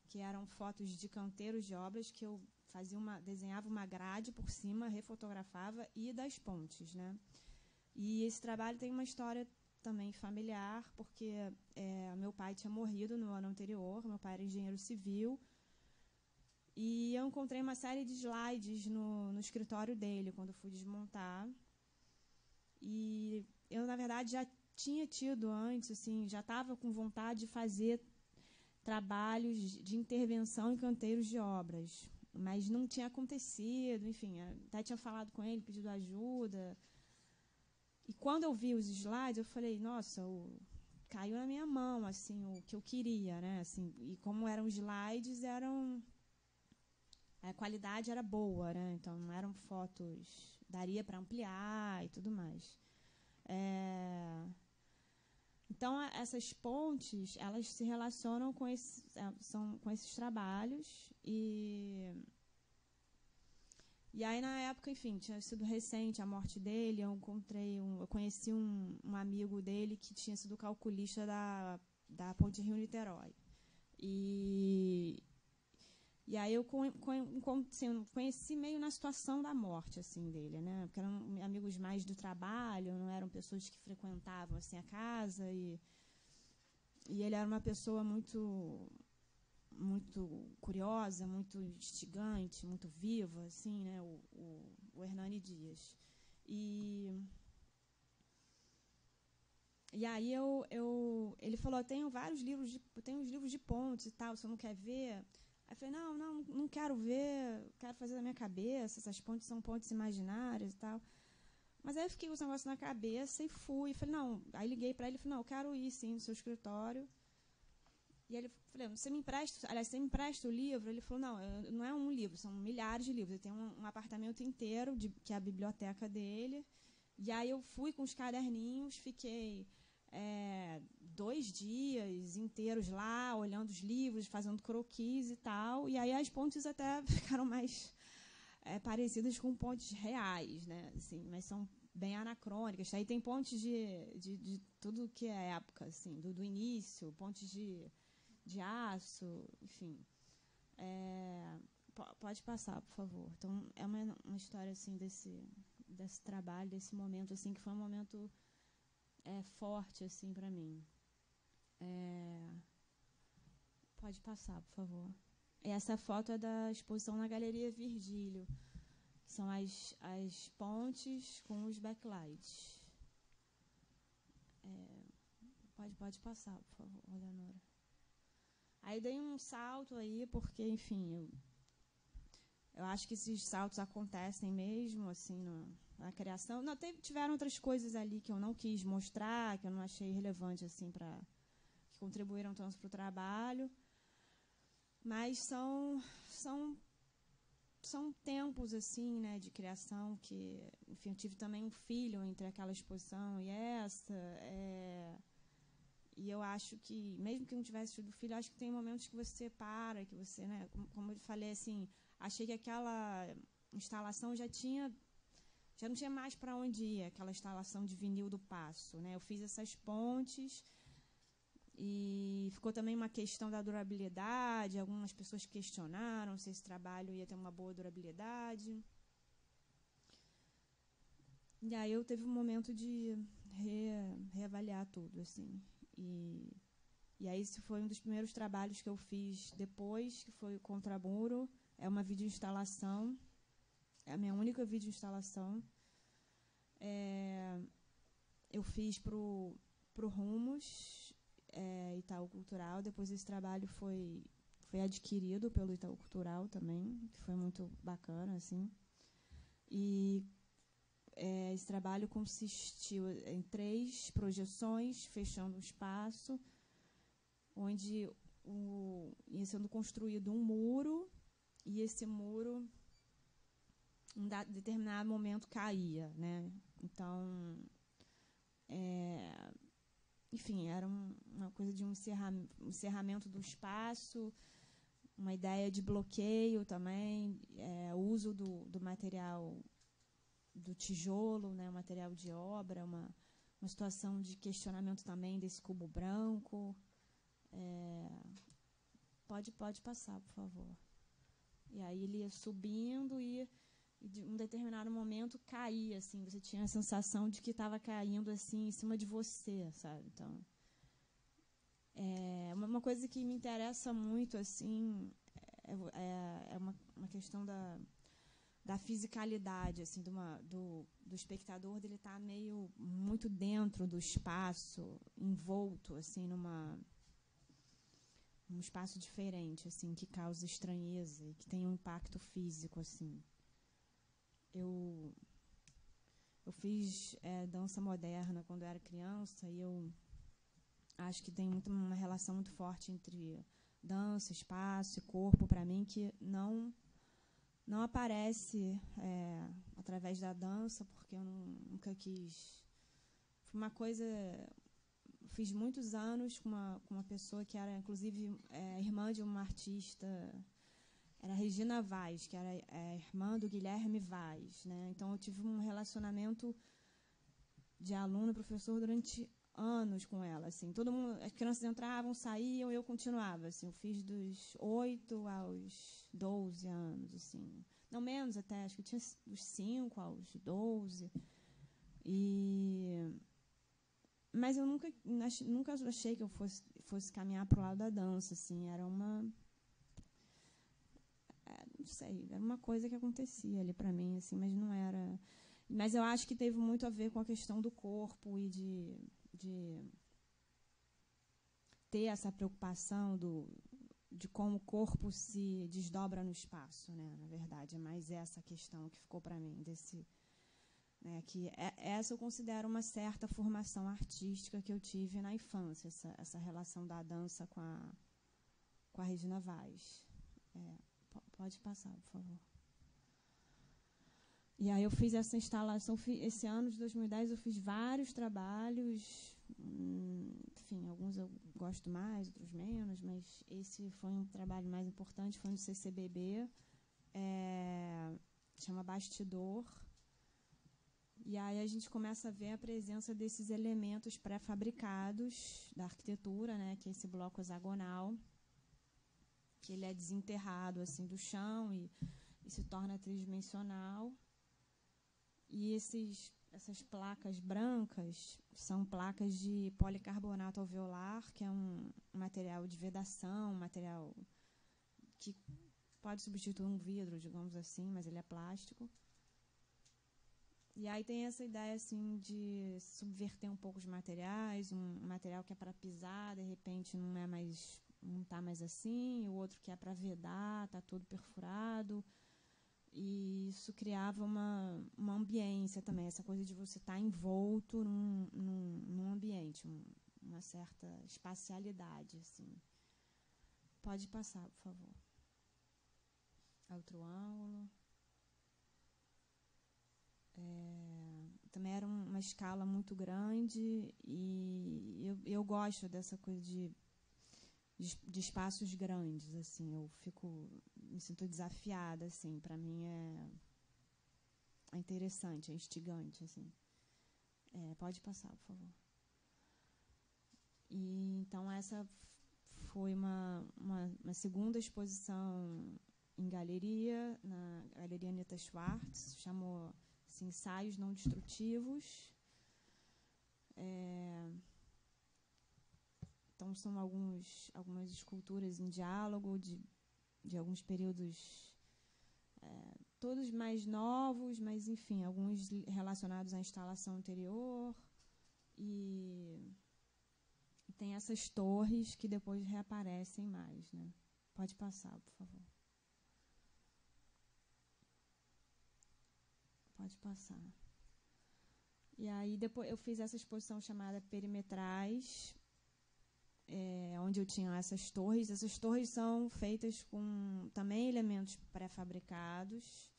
que eram fotos de canteiros de obras que eu fazia uma desenhava uma grade por cima refotografava e das pontes né? E esse trabalho tem uma história também familiar, porque é, meu pai tinha morrido no ano anterior, meu pai era engenheiro civil, e eu encontrei uma série de slides no, no escritório dele quando fui desmontar. E eu, na verdade, já tinha tido antes, assim, já estava com vontade de fazer trabalhos de intervenção em canteiros de obras, mas não tinha acontecido, enfim, até tinha falado com ele, pedido ajuda, e quando eu vi os slides, eu falei, nossa, o, caiu na minha mão, assim, o que eu queria, né? Assim, e como eram slides, eram a qualidade era boa, né? Então não eram fotos, daria para ampliar e tudo mais. É, então essas pontes, elas se relacionam com esses, é, são com esses trabalhos e e aí, na época, enfim, tinha sido recente a morte dele. Eu encontrei, um, eu conheci um, um amigo dele que tinha sido calculista da, da Ponte Rio-Niterói. E, e aí eu assim, conheci meio na situação da morte assim dele, né? Porque eram amigos mais do trabalho, não eram pessoas que frequentavam assim a casa e e ele era uma pessoa muito muito curiosa, muito instigante, muito viva, assim, né? O, o, o Hernani Dias. E e aí eu, eu ele falou, tenho vários livros de tenho uns livros de pontes e tal, você não quer ver? Aí eu falei, não, não, não quero ver, quero fazer na minha cabeça, essas pontes são pontes imaginárias e tal. Mas aí eu fiquei com esse negócio na cabeça e fui. Falei, não. Aí liguei para ele e falei, não, eu quero ir sim no seu escritório. E ele falou, você me empresta, aliás, você me empresta o livro? Ele falou, não, não é um livro, são milhares de livros. Ele tem um, um apartamento inteiro, de, que é a biblioteca dele. E aí eu fui com os caderninhos, fiquei é, dois dias inteiros lá, olhando os livros, fazendo croquis e tal. E aí as pontes até ficaram mais é, parecidas com pontes reais, né? Assim, mas são bem anacrônicas. Aí tem pontes de, de, de tudo que é época, assim, do, do início, pontes de de aço, enfim. É, pode passar, por favor. Então, é uma, uma história assim desse desse trabalho, desse momento assim que foi um momento é, forte assim para mim. É, pode passar, por favor. Essa foto é da exposição na Galeria Virgílio. São as, as pontes com os backlights. É, pode, pode passar, por favor, Leonora. Aí dei um salto aí, porque, enfim, eu, eu acho que esses saltos acontecem mesmo, assim, no, na criação. Não, teve, tiveram outras coisas ali que eu não quis mostrar, que eu não achei relevante, assim, para que contribuíram tanto para o trabalho. Mas são, são, são tempos, assim, né, de criação que, enfim, eu tive também um filho entre aquela exposição e essa. É, e eu acho que, mesmo que não tivesse tido filho, acho que tem momentos que você para, que você, né, como, como eu falei assim, achei que aquela instalação já tinha já não tinha mais para onde ir, aquela instalação de vinil do Passo, né? Eu fiz essas pontes e ficou também uma questão da durabilidade, algumas pessoas questionaram se esse trabalho ia ter uma boa durabilidade. E aí eu teve um momento de re, reavaliar tudo, assim. E, e aí esse foi um dos primeiros trabalhos que eu fiz depois, que foi o Contramuro. É uma videoinstalação. É a minha única videoinstalação. É, eu fiz pro, pro Rumos, é, Itaú Cultural. Depois esse trabalho foi, foi adquirido pelo Itaú Cultural também, que foi muito bacana, assim. E é, esse trabalho consistiu em três projeções, fechando o espaço, onde o, ia sendo construído um muro, e esse muro, em determinado momento, caía. Né? Então, é, enfim, era um, uma coisa de um um encerramento do espaço, uma ideia de bloqueio também, é, uso do, do material do tijolo, né, material de obra, uma, uma situação de questionamento também desse cubo branco. É, pode, pode passar, por favor. E aí ele ia subindo e, e de um determinado momento caía, assim, você tinha a sensação de que estava caindo assim em cima de você, sabe? Então, é uma, coisa que me interessa muito, assim, é, é, é uma, uma questão da da fisicalidade, assim, de uma, do, do espectador dele estar tá meio muito dentro do espaço, envolto, assim, numa um espaço diferente, assim, que causa estranheza e que tem um impacto físico, assim. Eu eu fiz é, dança moderna quando eu era criança e eu acho que tem muito, uma relação muito forte entre dança, espaço e corpo para mim que não não aparece é, através da dança porque eu nunca quis. Foi uma coisa fiz muitos anos com uma, com uma pessoa que era inclusive é, irmã de uma artista era Regina Vaz que era é, irmã do Guilherme Vaz né então eu tive um relacionamento de aluno professor durante anos com ela, assim. Todo mundo, as crianças entravam, saíam, eu continuava, assim. Eu fiz dos 8 aos 12 anos, assim. Não menos até, acho que tinha dos 5 aos 12. E mas eu nunca nunca achei que eu fosse fosse caminhar para o lado da dança, assim. Era uma sei, era uma coisa que acontecia ali para mim, assim, mas não era. Mas eu acho que teve muito a ver com a questão do corpo e de de ter essa preocupação do, de como o corpo se desdobra no espaço, né? Na verdade, é mais essa questão que ficou para mim desse, né? Que é, essa eu considero uma certa formação artística que eu tive na infância, essa, essa relação da dança com a com a Regina Vaz. É, pode passar, por favor. E aí eu fiz essa instalação, esse ano de 2010 eu fiz vários trabalhos, hum, enfim, alguns eu gosto mais, outros menos, mas esse foi um trabalho mais importante, foi no CCBB, é, chama Bastidor. E aí a gente começa a ver a presença desses elementos pré-fabricados da arquitetura, né, que é esse bloco hexagonal, que ele é desenterrado assim do chão e, e se torna tridimensional. E esses, essas placas brancas são placas de policarbonato alveolar, que é um material de vedação, um material que pode substituir um vidro, digamos assim, mas ele é plástico. E aí tem essa ideia assim de subverter um pouco os materiais, um material que é para pisar, de repente não é mais não está mais assim, o outro que é para vedar, está todo perfurado. E isso criava uma, uma ambiência também, essa coisa de você estar tá envolto num, num, num ambiente, um, uma certa espacialidade. Assim. Pode passar, por favor. Outro ângulo. É, também era uma escala muito grande e eu, eu gosto dessa coisa de de, de, espaços grandes, assim, eu fico, me sinto desafiada, assim, para mim é, é interessante, é instigante, assim. É, pode passar, por favor. E então essa foi uma, uma, uma segunda exposição em galeria, na Galeria Anita Schwartz, chamou Ensaios Não Destrutivos. É, então, são alguns, algumas esculturas em diálogo de, de alguns períodos, é, todos mais novos, mas, enfim, alguns relacionados à instalação anterior. E, tem essas torres que depois reaparecem mais. Né? Pode passar, por favor. Pode passar. E aí depois eu fiz essa exposição chamada Perimetrais, é, onde eu tinha essas torres. Essas torres são feitas com também elementos pré-fabricados,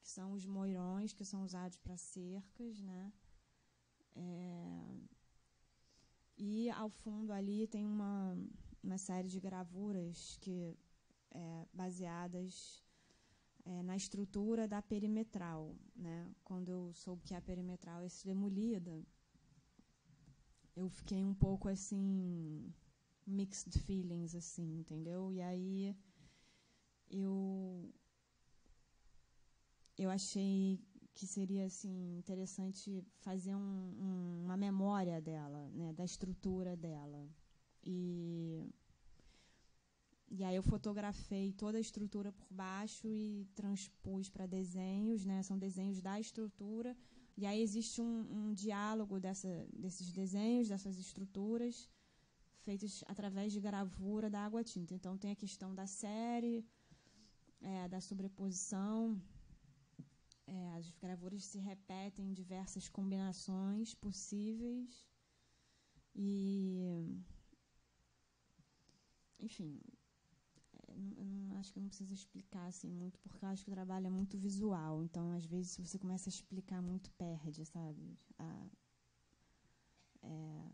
que são os moirões, que são usados para cercas. Né? É, e ao fundo ali tem uma, uma série de gravuras que é, baseadas é, na estrutura da perimetral. Né? Quando eu soube que a perimetral ia ser demolida, eu fiquei um pouco assim mixed feelings assim, entendeu? E aí eu eu achei que seria assim interessante fazer um, um, uma memória dela, né, da estrutura dela. E e aí eu fotografei toda a estrutura por baixo e transpus para desenhos, né? São desenhos da estrutura e aí existe um, um diálogo dessa, desses desenhos, dessas estruturas, feitos através de gravura da água tinta. Então tem a questão da série, é, da sobreposição é, as gravuras se repetem em diversas combinações possíveis e enfim eu não, acho que não precisa explicar assim muito porque eu acho que o trabalho é muito visual. Então às vezes se você começa a explicar muito perde sabe? A, é,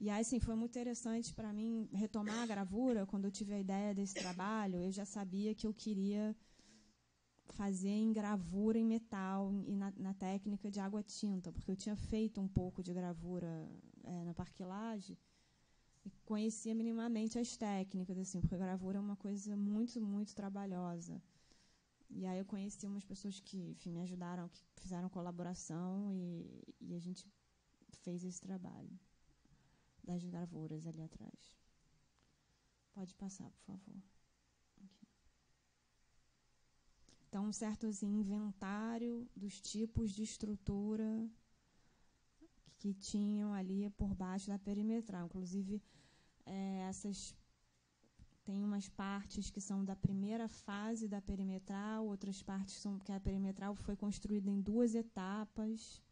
e aí, assim, foi muito interessante para mim retomar a gravura. Quando eu tive a ideia desse trabalho, eu já sabia que eu queria fazer em gravura em metal e na, na técnica de água tinta, porque eu tinha feito um pouco de gravura é, na parquilagem conhecia minimamente as técnicas, assim, porque a gravura é uma coisa muito, muito trabalhosa. E aí eu conheci umas pessoas que, enfim, me ajudaram, que fizeram colaboração e, e a gente fez esse trabalho das gravuras ali atrás. Pode passar, por favor. Aqui. Então, um certo assim, inventário dos tipos de estrutura que tinham ali por baixo da perimetral. Inclusive, é, essas tem umas partes que são da primeira fase da perimetral, outras partes são que a perimetral foi construída em duas etapas.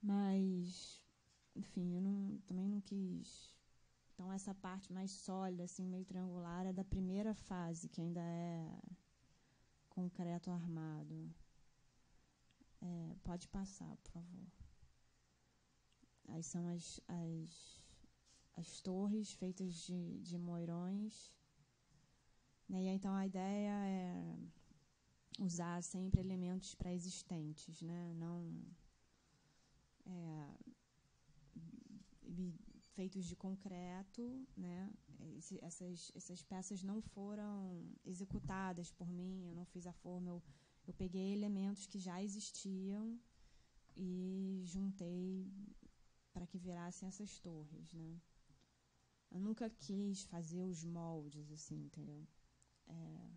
Mas enfim, eu não, também não quis. Então, essa parte mais sólida, assim, meio triangular, é da primeira fase, que ainda é concreto armado. É, pode passar, por favor. Aí são as, as, as torres feitas de, de moirões. Né? E então a ideia é usar sempre elementos pré-existentes, né? não é, feitos de concreto, né? Esse, essas, essas peças não foram executadas por mim, eu não fiz a forma, eu, eu peguei elementos que já existiam e juntei para que virassem essas torres, né? Eu nunca quis fazer os moldes, assim, entendeu? É,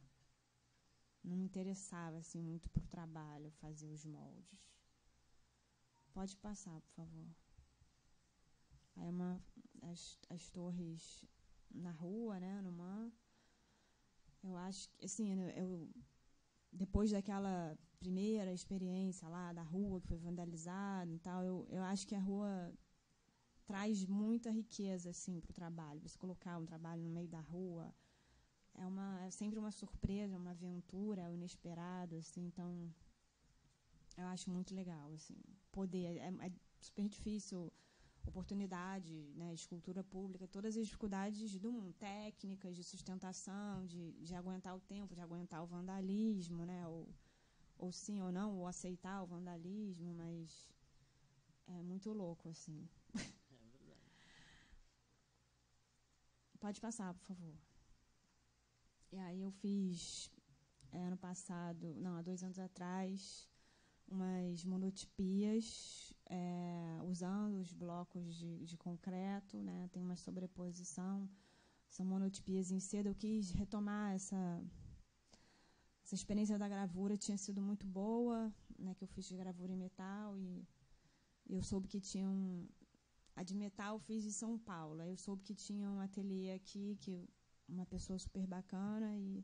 não me interessava assim muito para o trabalho fazer os moldes. Pode passar, por favor. Aí uma, as, as torres na rua, né, no Man. Eu acho que, assim, eu, depois daquela primeira experiência lá da rua que foi vandalizada e tal, eu, eu acho que a rua traz muita riqueza assim para o trabalho. Você colocar um trabalho no meio da rua é uma é sempre uma surpresa, uma aventura, é inesperado assim. Então eu acho muito legal assim poder é, é super difícil oportunidade, né, escultura pública, todas as dificuldades do mundo, técnicas de sustentação, de, de aguentar o tempo, de aguentar o vandalismo, né, ou, ou sim ou não, ou aceitar o vandalismo, mas é muito louco, assim. É verdade. Pode passar, por favor. E aí eu fiz, é, ano passado, não, há dois anos atrás, umas monotipias é, usando os blocos de, de concreto, né? tem uma sobreposição, são monotipias em seda. Eu quis retomar essa, essa experiência da gravura, tinha sido muito boa, né? que eu fiz de gravura em metal e eu soube que tinha um. A de metal eu fiz em São Paulo. Aí eu soube que tinha um ateliê aqui, que uma pessoa super bacana e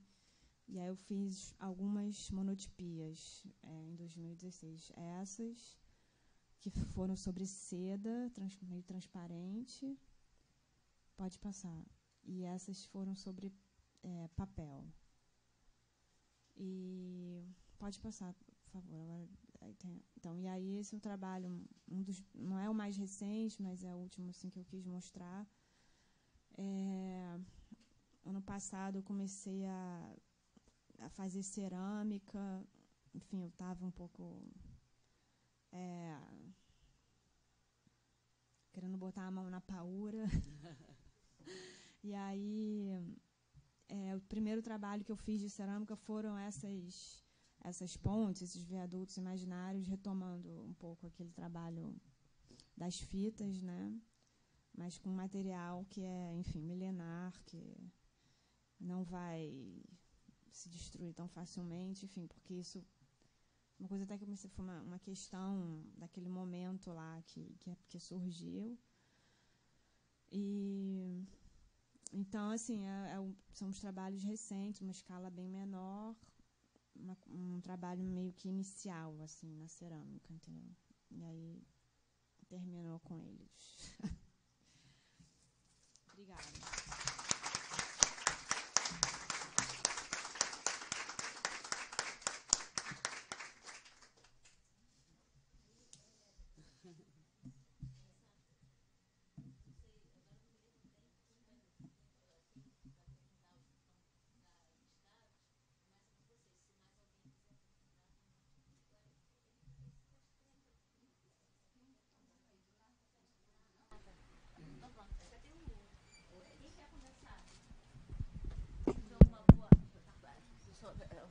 e aí eu fiz algumas monotipias é, em 2016. Essas que foram sobre seda, trans, meio transparente. Pode passar. E essas foram sobre é, papel. E pode passar, por favor. Agora, então, e aí esse é um trabalho, um dos, não é o mais recente, mas é o último assim, que eu quis mostrar. É, ano passado eu comecei a a fazer cerâmica. Enfim, eu estava um pouco. É, querendo botar a mão na paura. e aí, é, o primeiro trabalho que eu fiz de cerâmica foram essas, essas pontes, esses viadutos imaginários, retomando um pouco aquele trabalho das fitas, né? Mas com material que é, enfim, milenar, que não vai se destruir tão facilmente, enfim, porque isso uma coisa até que comecei foi uma, uma questão daquele momento lá que, que, que surgiu. E então, assim, é, é, são os trabalhos recentes, uma escala bem menor, uma- um trabalho meio que inicial, assim, na cerâmica, entendeu? E aí terminou com eles. Obrigada.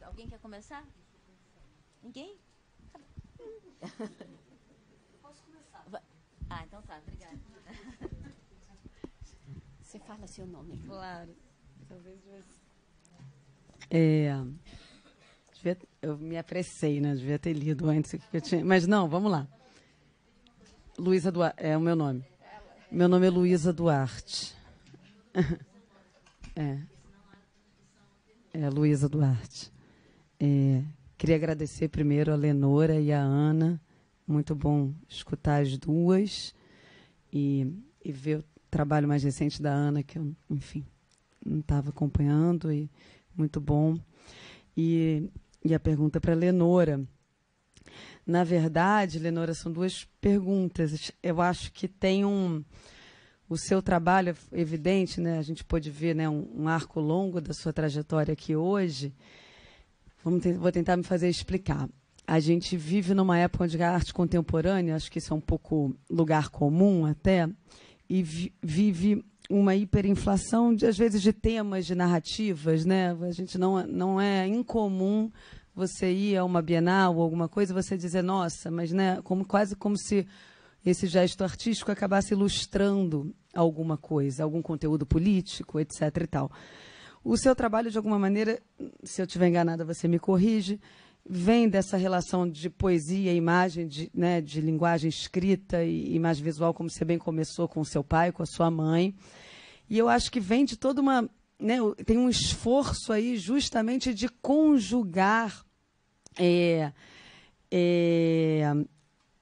Alguém quer começar? Ninguém? Posso começar? Ah, então tá, obrigada. Você fala seu nome. Claro. Talvez você. É, devia- eu me apressei, né? Devia ter lido antes o que eu tinha. Mas não, vamos lá. Luísa Duarte, é o meu nome. Meu nome é Luísa Duarte. É. É, Luísa Duarte. É, queria agradecer primeiro a Lenora e a Ana. Muito bom escutar as duas e, e ver o trabalho mais recente da Ana, que eu, enfim, não estava acompanhando, e muito bom. E, e a pergunta para a Lenora. Na verdade, Lenora, são duas perguntas. Eu acho que tem um. O seu trabalho é evidente, né? A gente pôde ver né, um, um arco longo da sua trajetória aqui hoje. Vamos vou tentar me fazer explicar. A gente vive numa época onde a arte contemporânea, acho que isso é um pouco lugar comum até, e vi- vive uma hiperinflação, de, às vezes, de temas, de narrativas. Né? A gente não, é- não é incomum você ir a uma Bienal ou alguma coisa você dizer, nossa, mas né, como, quase como se esse gesto artístico acabasse ilustrando alguma coisa, algum conteúdo político, etc. e tal. O seu trabalho, de alguma maneira, se eu estiver enganada, você me corrige, vem dessa relação de poesia imagem, de, né, de linguagem escrita e imagem visual, como você bem começou com seu pai, com a sua mãe. E eu acho que vem de toda uma. Né, tem um esforço aí justamente de conjugar é, é,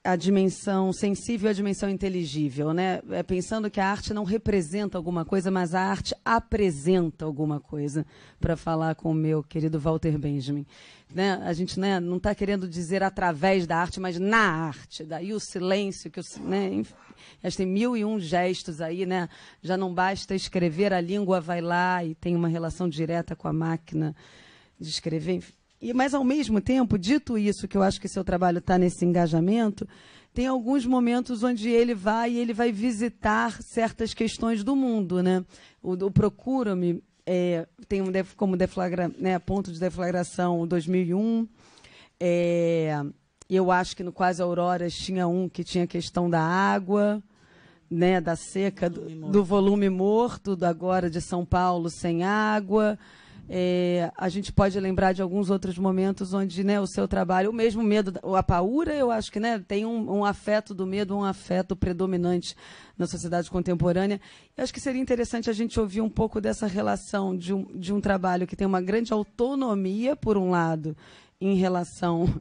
a dimensão sensível e a dimensão inteligível, né? É, pensando que a arte não representa alguma coisa, mas a arte apresenta alguma coisa, para falar com o meu querido Walter Benjamin. Né? A gente né, não está querendo dizer através da arte, mas na arte. Daí o silêncio, que o, né, enfim, têm mil e um gestos aí, né? Já não basta escrever, a língua vai lá e tem uma relação direta com a máquina de escrever. enfim. E, mas, ao mesmo tempo, dito isso, que eu acho que seu trabalho está nesse engajamento, tem alguns momentos onde ele vai e ele vai visitar certas questões do mundo. Né? O, o Procura-me é, tem um def- como deflagra, né, ponto de deflagração o 2001. É, eu acho que no Quase Auroras tinha um que tinha a questão da água, né, da seca, do, Volume morto. do volume morto, do agora de São Paulo sem água. É, a gente pode lembrar de alguns outros momentos onde né, o seu trabalho, o mesmo medo, a paura, eu acho que né, tem um, um afeto do medo, um afeto predominante na sociedade contemporânea. Eu acho que seria interessante a gente ouvir um pouco dessa relação de um, de um trabalho que tem uma grande autonomia, por um lado, em relação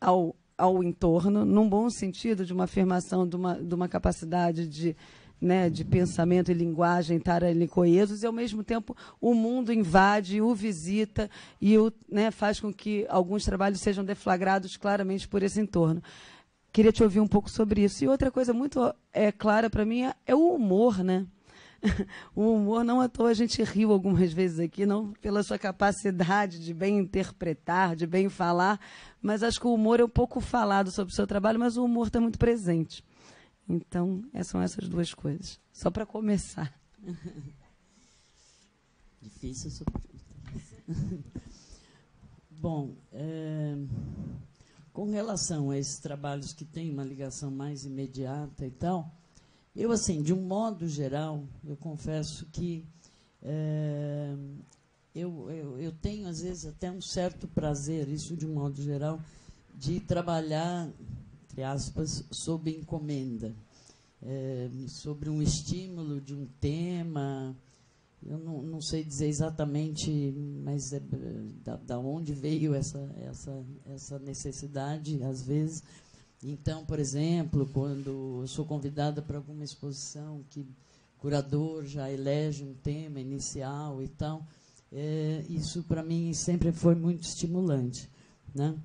ao, ao entorno, num bom sentido, de uma afirmação de uma, de uma capacidade de, né, de pensamento e linguagem estar ali coesos, e ao mesmo tempo o mundo invade, o visita e o, né, faz com que alguns trabalhos sejam deflagrados claramente por esse entorno. Queria te ouvir um pouco sobre isso. E outra coisa muito é, clara para mim é, é o humor, né? O humor, não à toa a gente riu algumas vezes aqui, não pela sua capacidade de bem interpretar, de bem falar, mas acho que o humor é um pouco falado sobre o seu trabalho, mas o humor está muito presente. Então, é- são essas duas coisas. Só para começar. Difícil. Bom, é, com relação a esses trabalhos que têm uma ligação mais imediata e tal, eu, assim, de um modo geral, eu confesso que é, eu, eu, eu tenho, às vezes, até um certo prazer, isso de um modo geral, de trabalhar, entre aspas, sob encomenda, é, sobre um estímulo de um tema, eu não, não sei dizer exatamente, mas é, da, da onde veio essa, essa, essa necessidade, às vezes. Então, por exemplo, quando eu sou convidada para alguma exposição que o curador já elege um tema inicial e tal, é, isso para mim sempre foi muito estimulante. Né?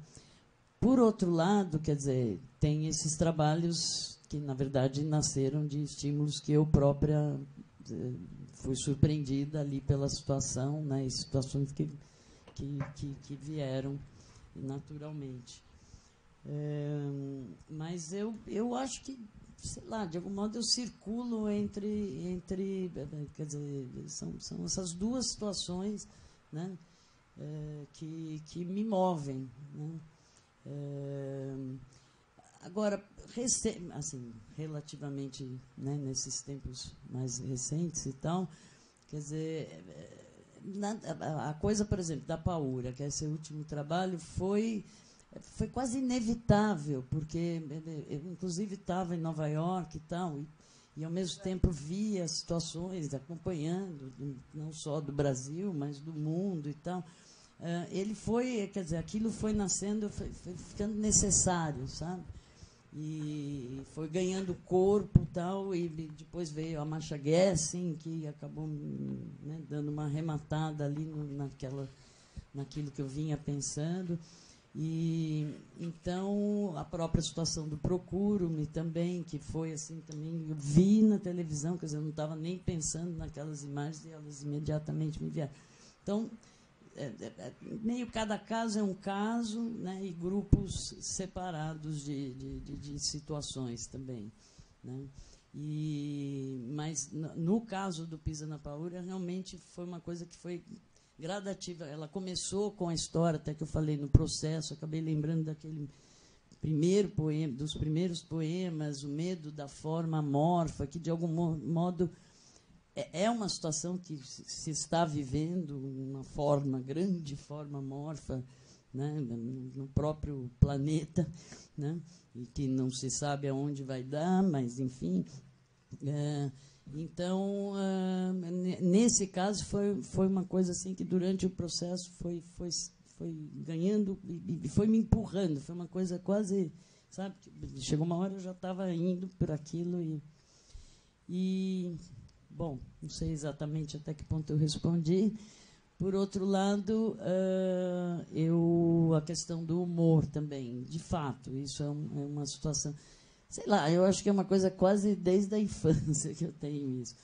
Por outro lado, quer dizer, tem esses trabalhos que, na verdade, nasceram de estímulos que eu própria eh, fui surpreendida ali pela situação, né, e situações que, que, que, que vieram naturalmente. É, mas eu, eu acho que, sei lá, de algum modo eu circulo entre, entre quer dizer, são, são essas duas situações né, é, que, que me movem. Né. É, agora, assim, relativamente né, nesses tempos mais recentes e tal, quer dizer, na, a coisa, por exemplo, da Paura, que é esse último trabalho, foi foi quase inevitável, porque eu, inclusive, estava em Nova York e tal, e, e, ao mesmo tempo via situações, acompanhando, não só do Brasil, mas do mundo e tal. Ele foi, quer dizer, aquilo foi nascendo, foi, foi ficando necessário, sabe? E foi ganhando corpo tal e depois veio a marcha Gessing que acabou né, dando uma arrematada ali no, naquela naquilo que eu vinha pensando. E então a própria situação do Procuro-me também que foi assim também eu vi na televisão quer dizer eu não estava nem pensando naquelas imagens e elas imediatamente me vieram. Então meio cada caso é um caso, né, e grupos separados de, de, de, de situações também. Né? E, mas no, caso do Pisa na Paura, realmente foi uma coisa que foi gradativa. Ela começou com a história, até que eu falei no processo, acabei lembrando daquele primeiro poema, dos primeiros poemas, o medo da forma amorfa, que de algum modo é, é uma situação que se está vivendo, uma forma, grande forma morfa, né, no próprio planeta, né, e que não se sabe aonde vai dar, mas, enfim. É, então, uh, nesse caso, foi, foi uma coisa assim que, durante o processo, foi, foi, foi ganhando e, foi me empurrando. Foi uma coisa quase. Sabe? Chegou uma hora eu já estava indo por aquilo e. E Bom, não sei exatamente até que ponto eu respondi. Por outro lado, uh, eu a questão do humor também, de fato, isso é, um, é, uma situação, sei lá, eu acho que é uma coisa quase desde a infância que eu tenho isso.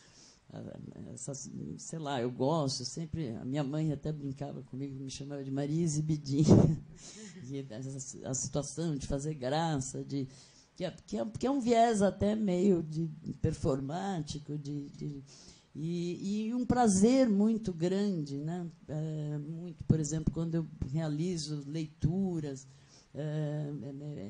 Essa, sei lá, eu gosto sempre. A minha mãe até brincava comigo, me chamava de Maria Exibidinha. e a situação de fazer graça, de que é, que é, que é um viés até meio de performático, de, de e, e, um prazer muito grande, né? É, muito, por exemplo, quando eu realizo leituras, é,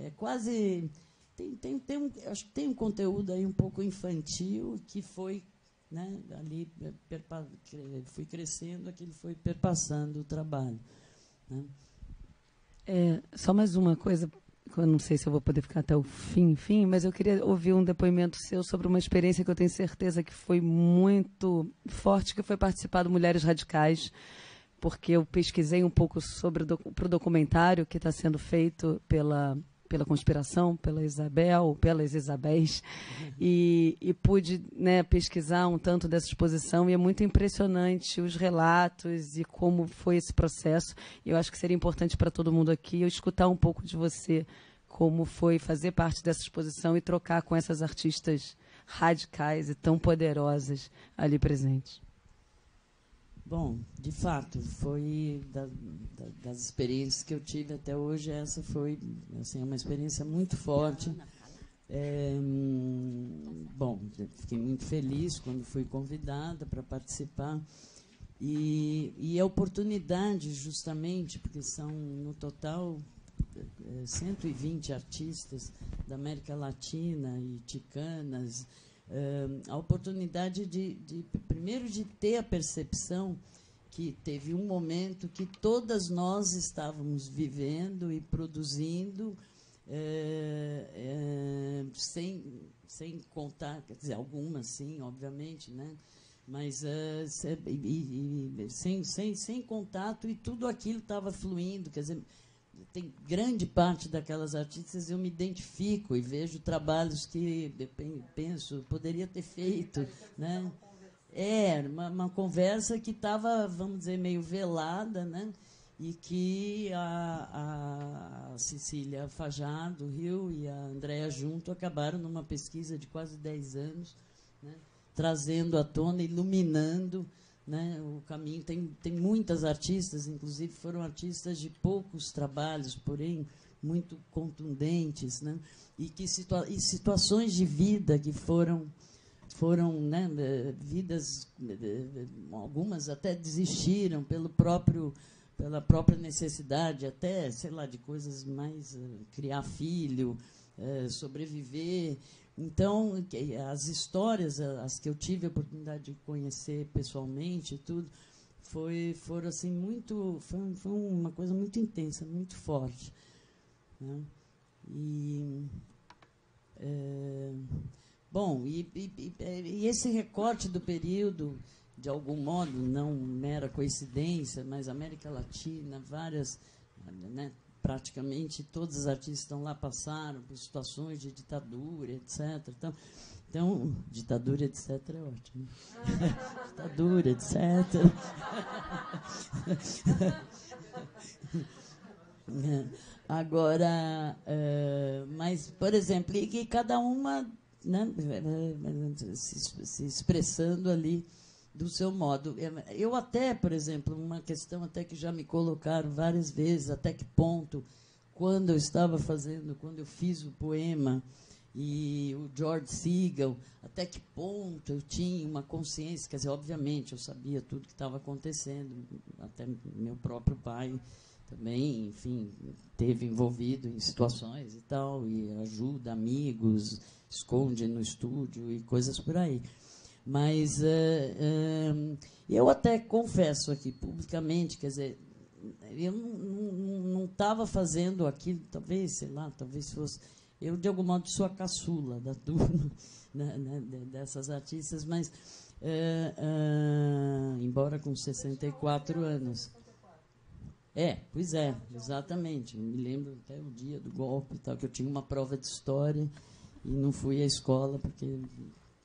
é, é quase tem, tem, tem um, acho que tem um conteúdo aí um pouco infantil que foi né, ali perpa, fui crescendo, aquele foi perpassando o trabalho. Né? É, só mais uma coisa eu não sei se eu vou poder ficar até o fim, fim, mas eu queria ouvir um depoimento seu sobre uma experiência que eu tenho certeza que foi muito forte, que foi participar do Mulheres Radicais, porque eu pesquisei um pouco sobre o documentário que está sendo feito pela pela conspiração, pela Isabel, pelas Isabéis, uhum. e, e, pude né, pesquisar um tanto dessa exposição e é muito impressionante os relatos e como foi esse processo. Eu acho que seria importante para todo mundo aqui eu escutar um pouco de você, como foi fazer parte dessa exposição e trocar com essas artistas radicais e tão poderosas ali presentes. Bom, de fato, foi da, da, das experiências que eu tive até hoje, essa foi assim, uma experiência muito forte. É, bom, fiquei muito feliz quando fui convidada para participar. E, e a oportunidade, justamente, porque são no total 120 é, artistas da América Latina e ticanas, a oportunidade de, de, primeiro, de ter a percepção que teve um momento que todas nós estávamos vivendo e produzindo, é, é, sem, sem contar, quer dizer, algumas sim, obviamente, né? Mas e- e- e sem, sem, sem contato e tudo aquilo estava fluindo. Quer dizer, tem grande parte daquelas artistas eu me identifico e vejo trabalhos que penso poderia ter feito, né? É, uma, uma conversa que estava, vamos dizer, meio velada, né? E que a, a Cecília Fajar, do Rio, e a Andréa junto acabaram numa pesquisa de quase 10 anos, né? trazendo à tona, iluminando né, o caminho. Tem, tem muitas artistas, inclusive foram artistas de poucos trabalhos, porém muito contundentes, né, e que situa e situações de vida que foram foram né, eh, vidas eh, algumas até desistiram pelo próprio pela própria necessidade até sei lá de coisas mais eh, criar filho sobreviver então as histórias as que eu tive a oportunidade de conhecer pessoalmente tudo foi foram assim muito foi, foi uma coisa muito intensa muito forte né? e é, bom, e- e- e esse recorte do período, de algum modo, não mera coincidência, mas América Latina, várias, né, praticamente todos os artistas estão lá passaram por situações de ditadura, etc. Então, então ditadura, etc. é ótimo. ditadura, etc. É. Agora, eh, mas, por exemplo, e cada uma né, eh, se, se expressando ali do seu modo. Eu até, por exemplo, uma questão até que já me colocaram várias vezes, até que ponto, quando eu estava fazendo, quando eu fiz o poema e o George Siegel, até que ponto eu tinha uma consciência, quer dizer, obviamente eu sabia tudo que estava acontecendo, até meu próprio pai também, enfim, teve envolvido em situações e tal, e ajuda amigos, esconde no estúdio e coisas por aí. Mas eh, eh, eu até confesso aqui publicamente, quer dizer, eu não estava fazendo aquilo, talvez, sei lá, talvez fosse. Eu, de algum modo, sou a caçula da turma né, né, de- dessas artistas, mas, ah, embora com 64 anos. É, pois é, exatamente. Eu me lembro até o dia do golpe tal, que eu tinha uma prova de história e não fui à escola porque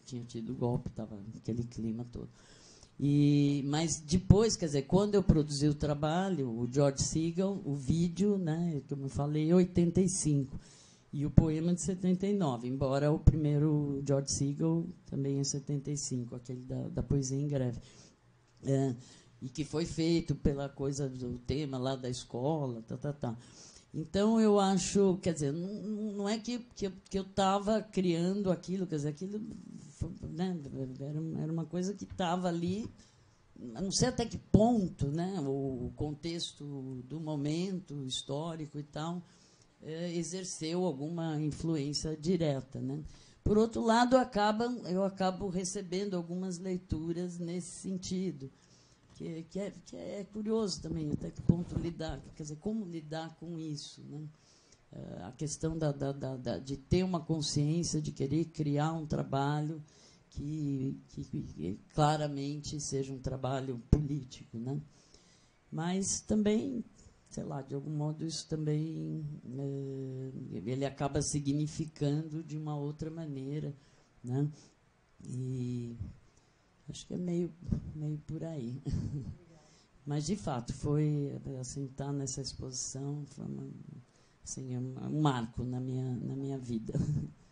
tinha tido o golpe, estava aquele clima todo. E, mas depois, quer dizer, quando eu produzi o trabalho, o George Siegel, o vídeo, né, como eu falei, é 85, e o poema de 79, embora o primeiro George Siegel também é 75, aquele da, da poesia em greve. É, e que foi feito pela coisa do tema lá da escola, tá, tá, tá. Então eu acho, quer dizer, não, não é que, que, que eu estava criando aquilo, quer dizer, aquilo né, era, uma- coisa que estava ali, não sei até que ponto, né, o contexto do momento histórico e tal, eh, exerceu alguma influência direta, né. Por outro lado, acabam, eu acabo recebendo algumas leituras nesse sentido que, que, é, que é curioso também até que ponto lidar, quer dizer, como lidar com isso, né? Eh, a questão da, da, da, de ter uma consciência de querer criar um trabalho que, que, que claramente seja um trabalho político, né? Mas também, sei lá, de algum modo isso também eh, ele acaba significando de uma outra maneira, né? E Acho que é meio, meio por aí. Mas, de fato, foi, assim, estar nessa exposição foi uma, assim, um, marco na minha, na minha vida.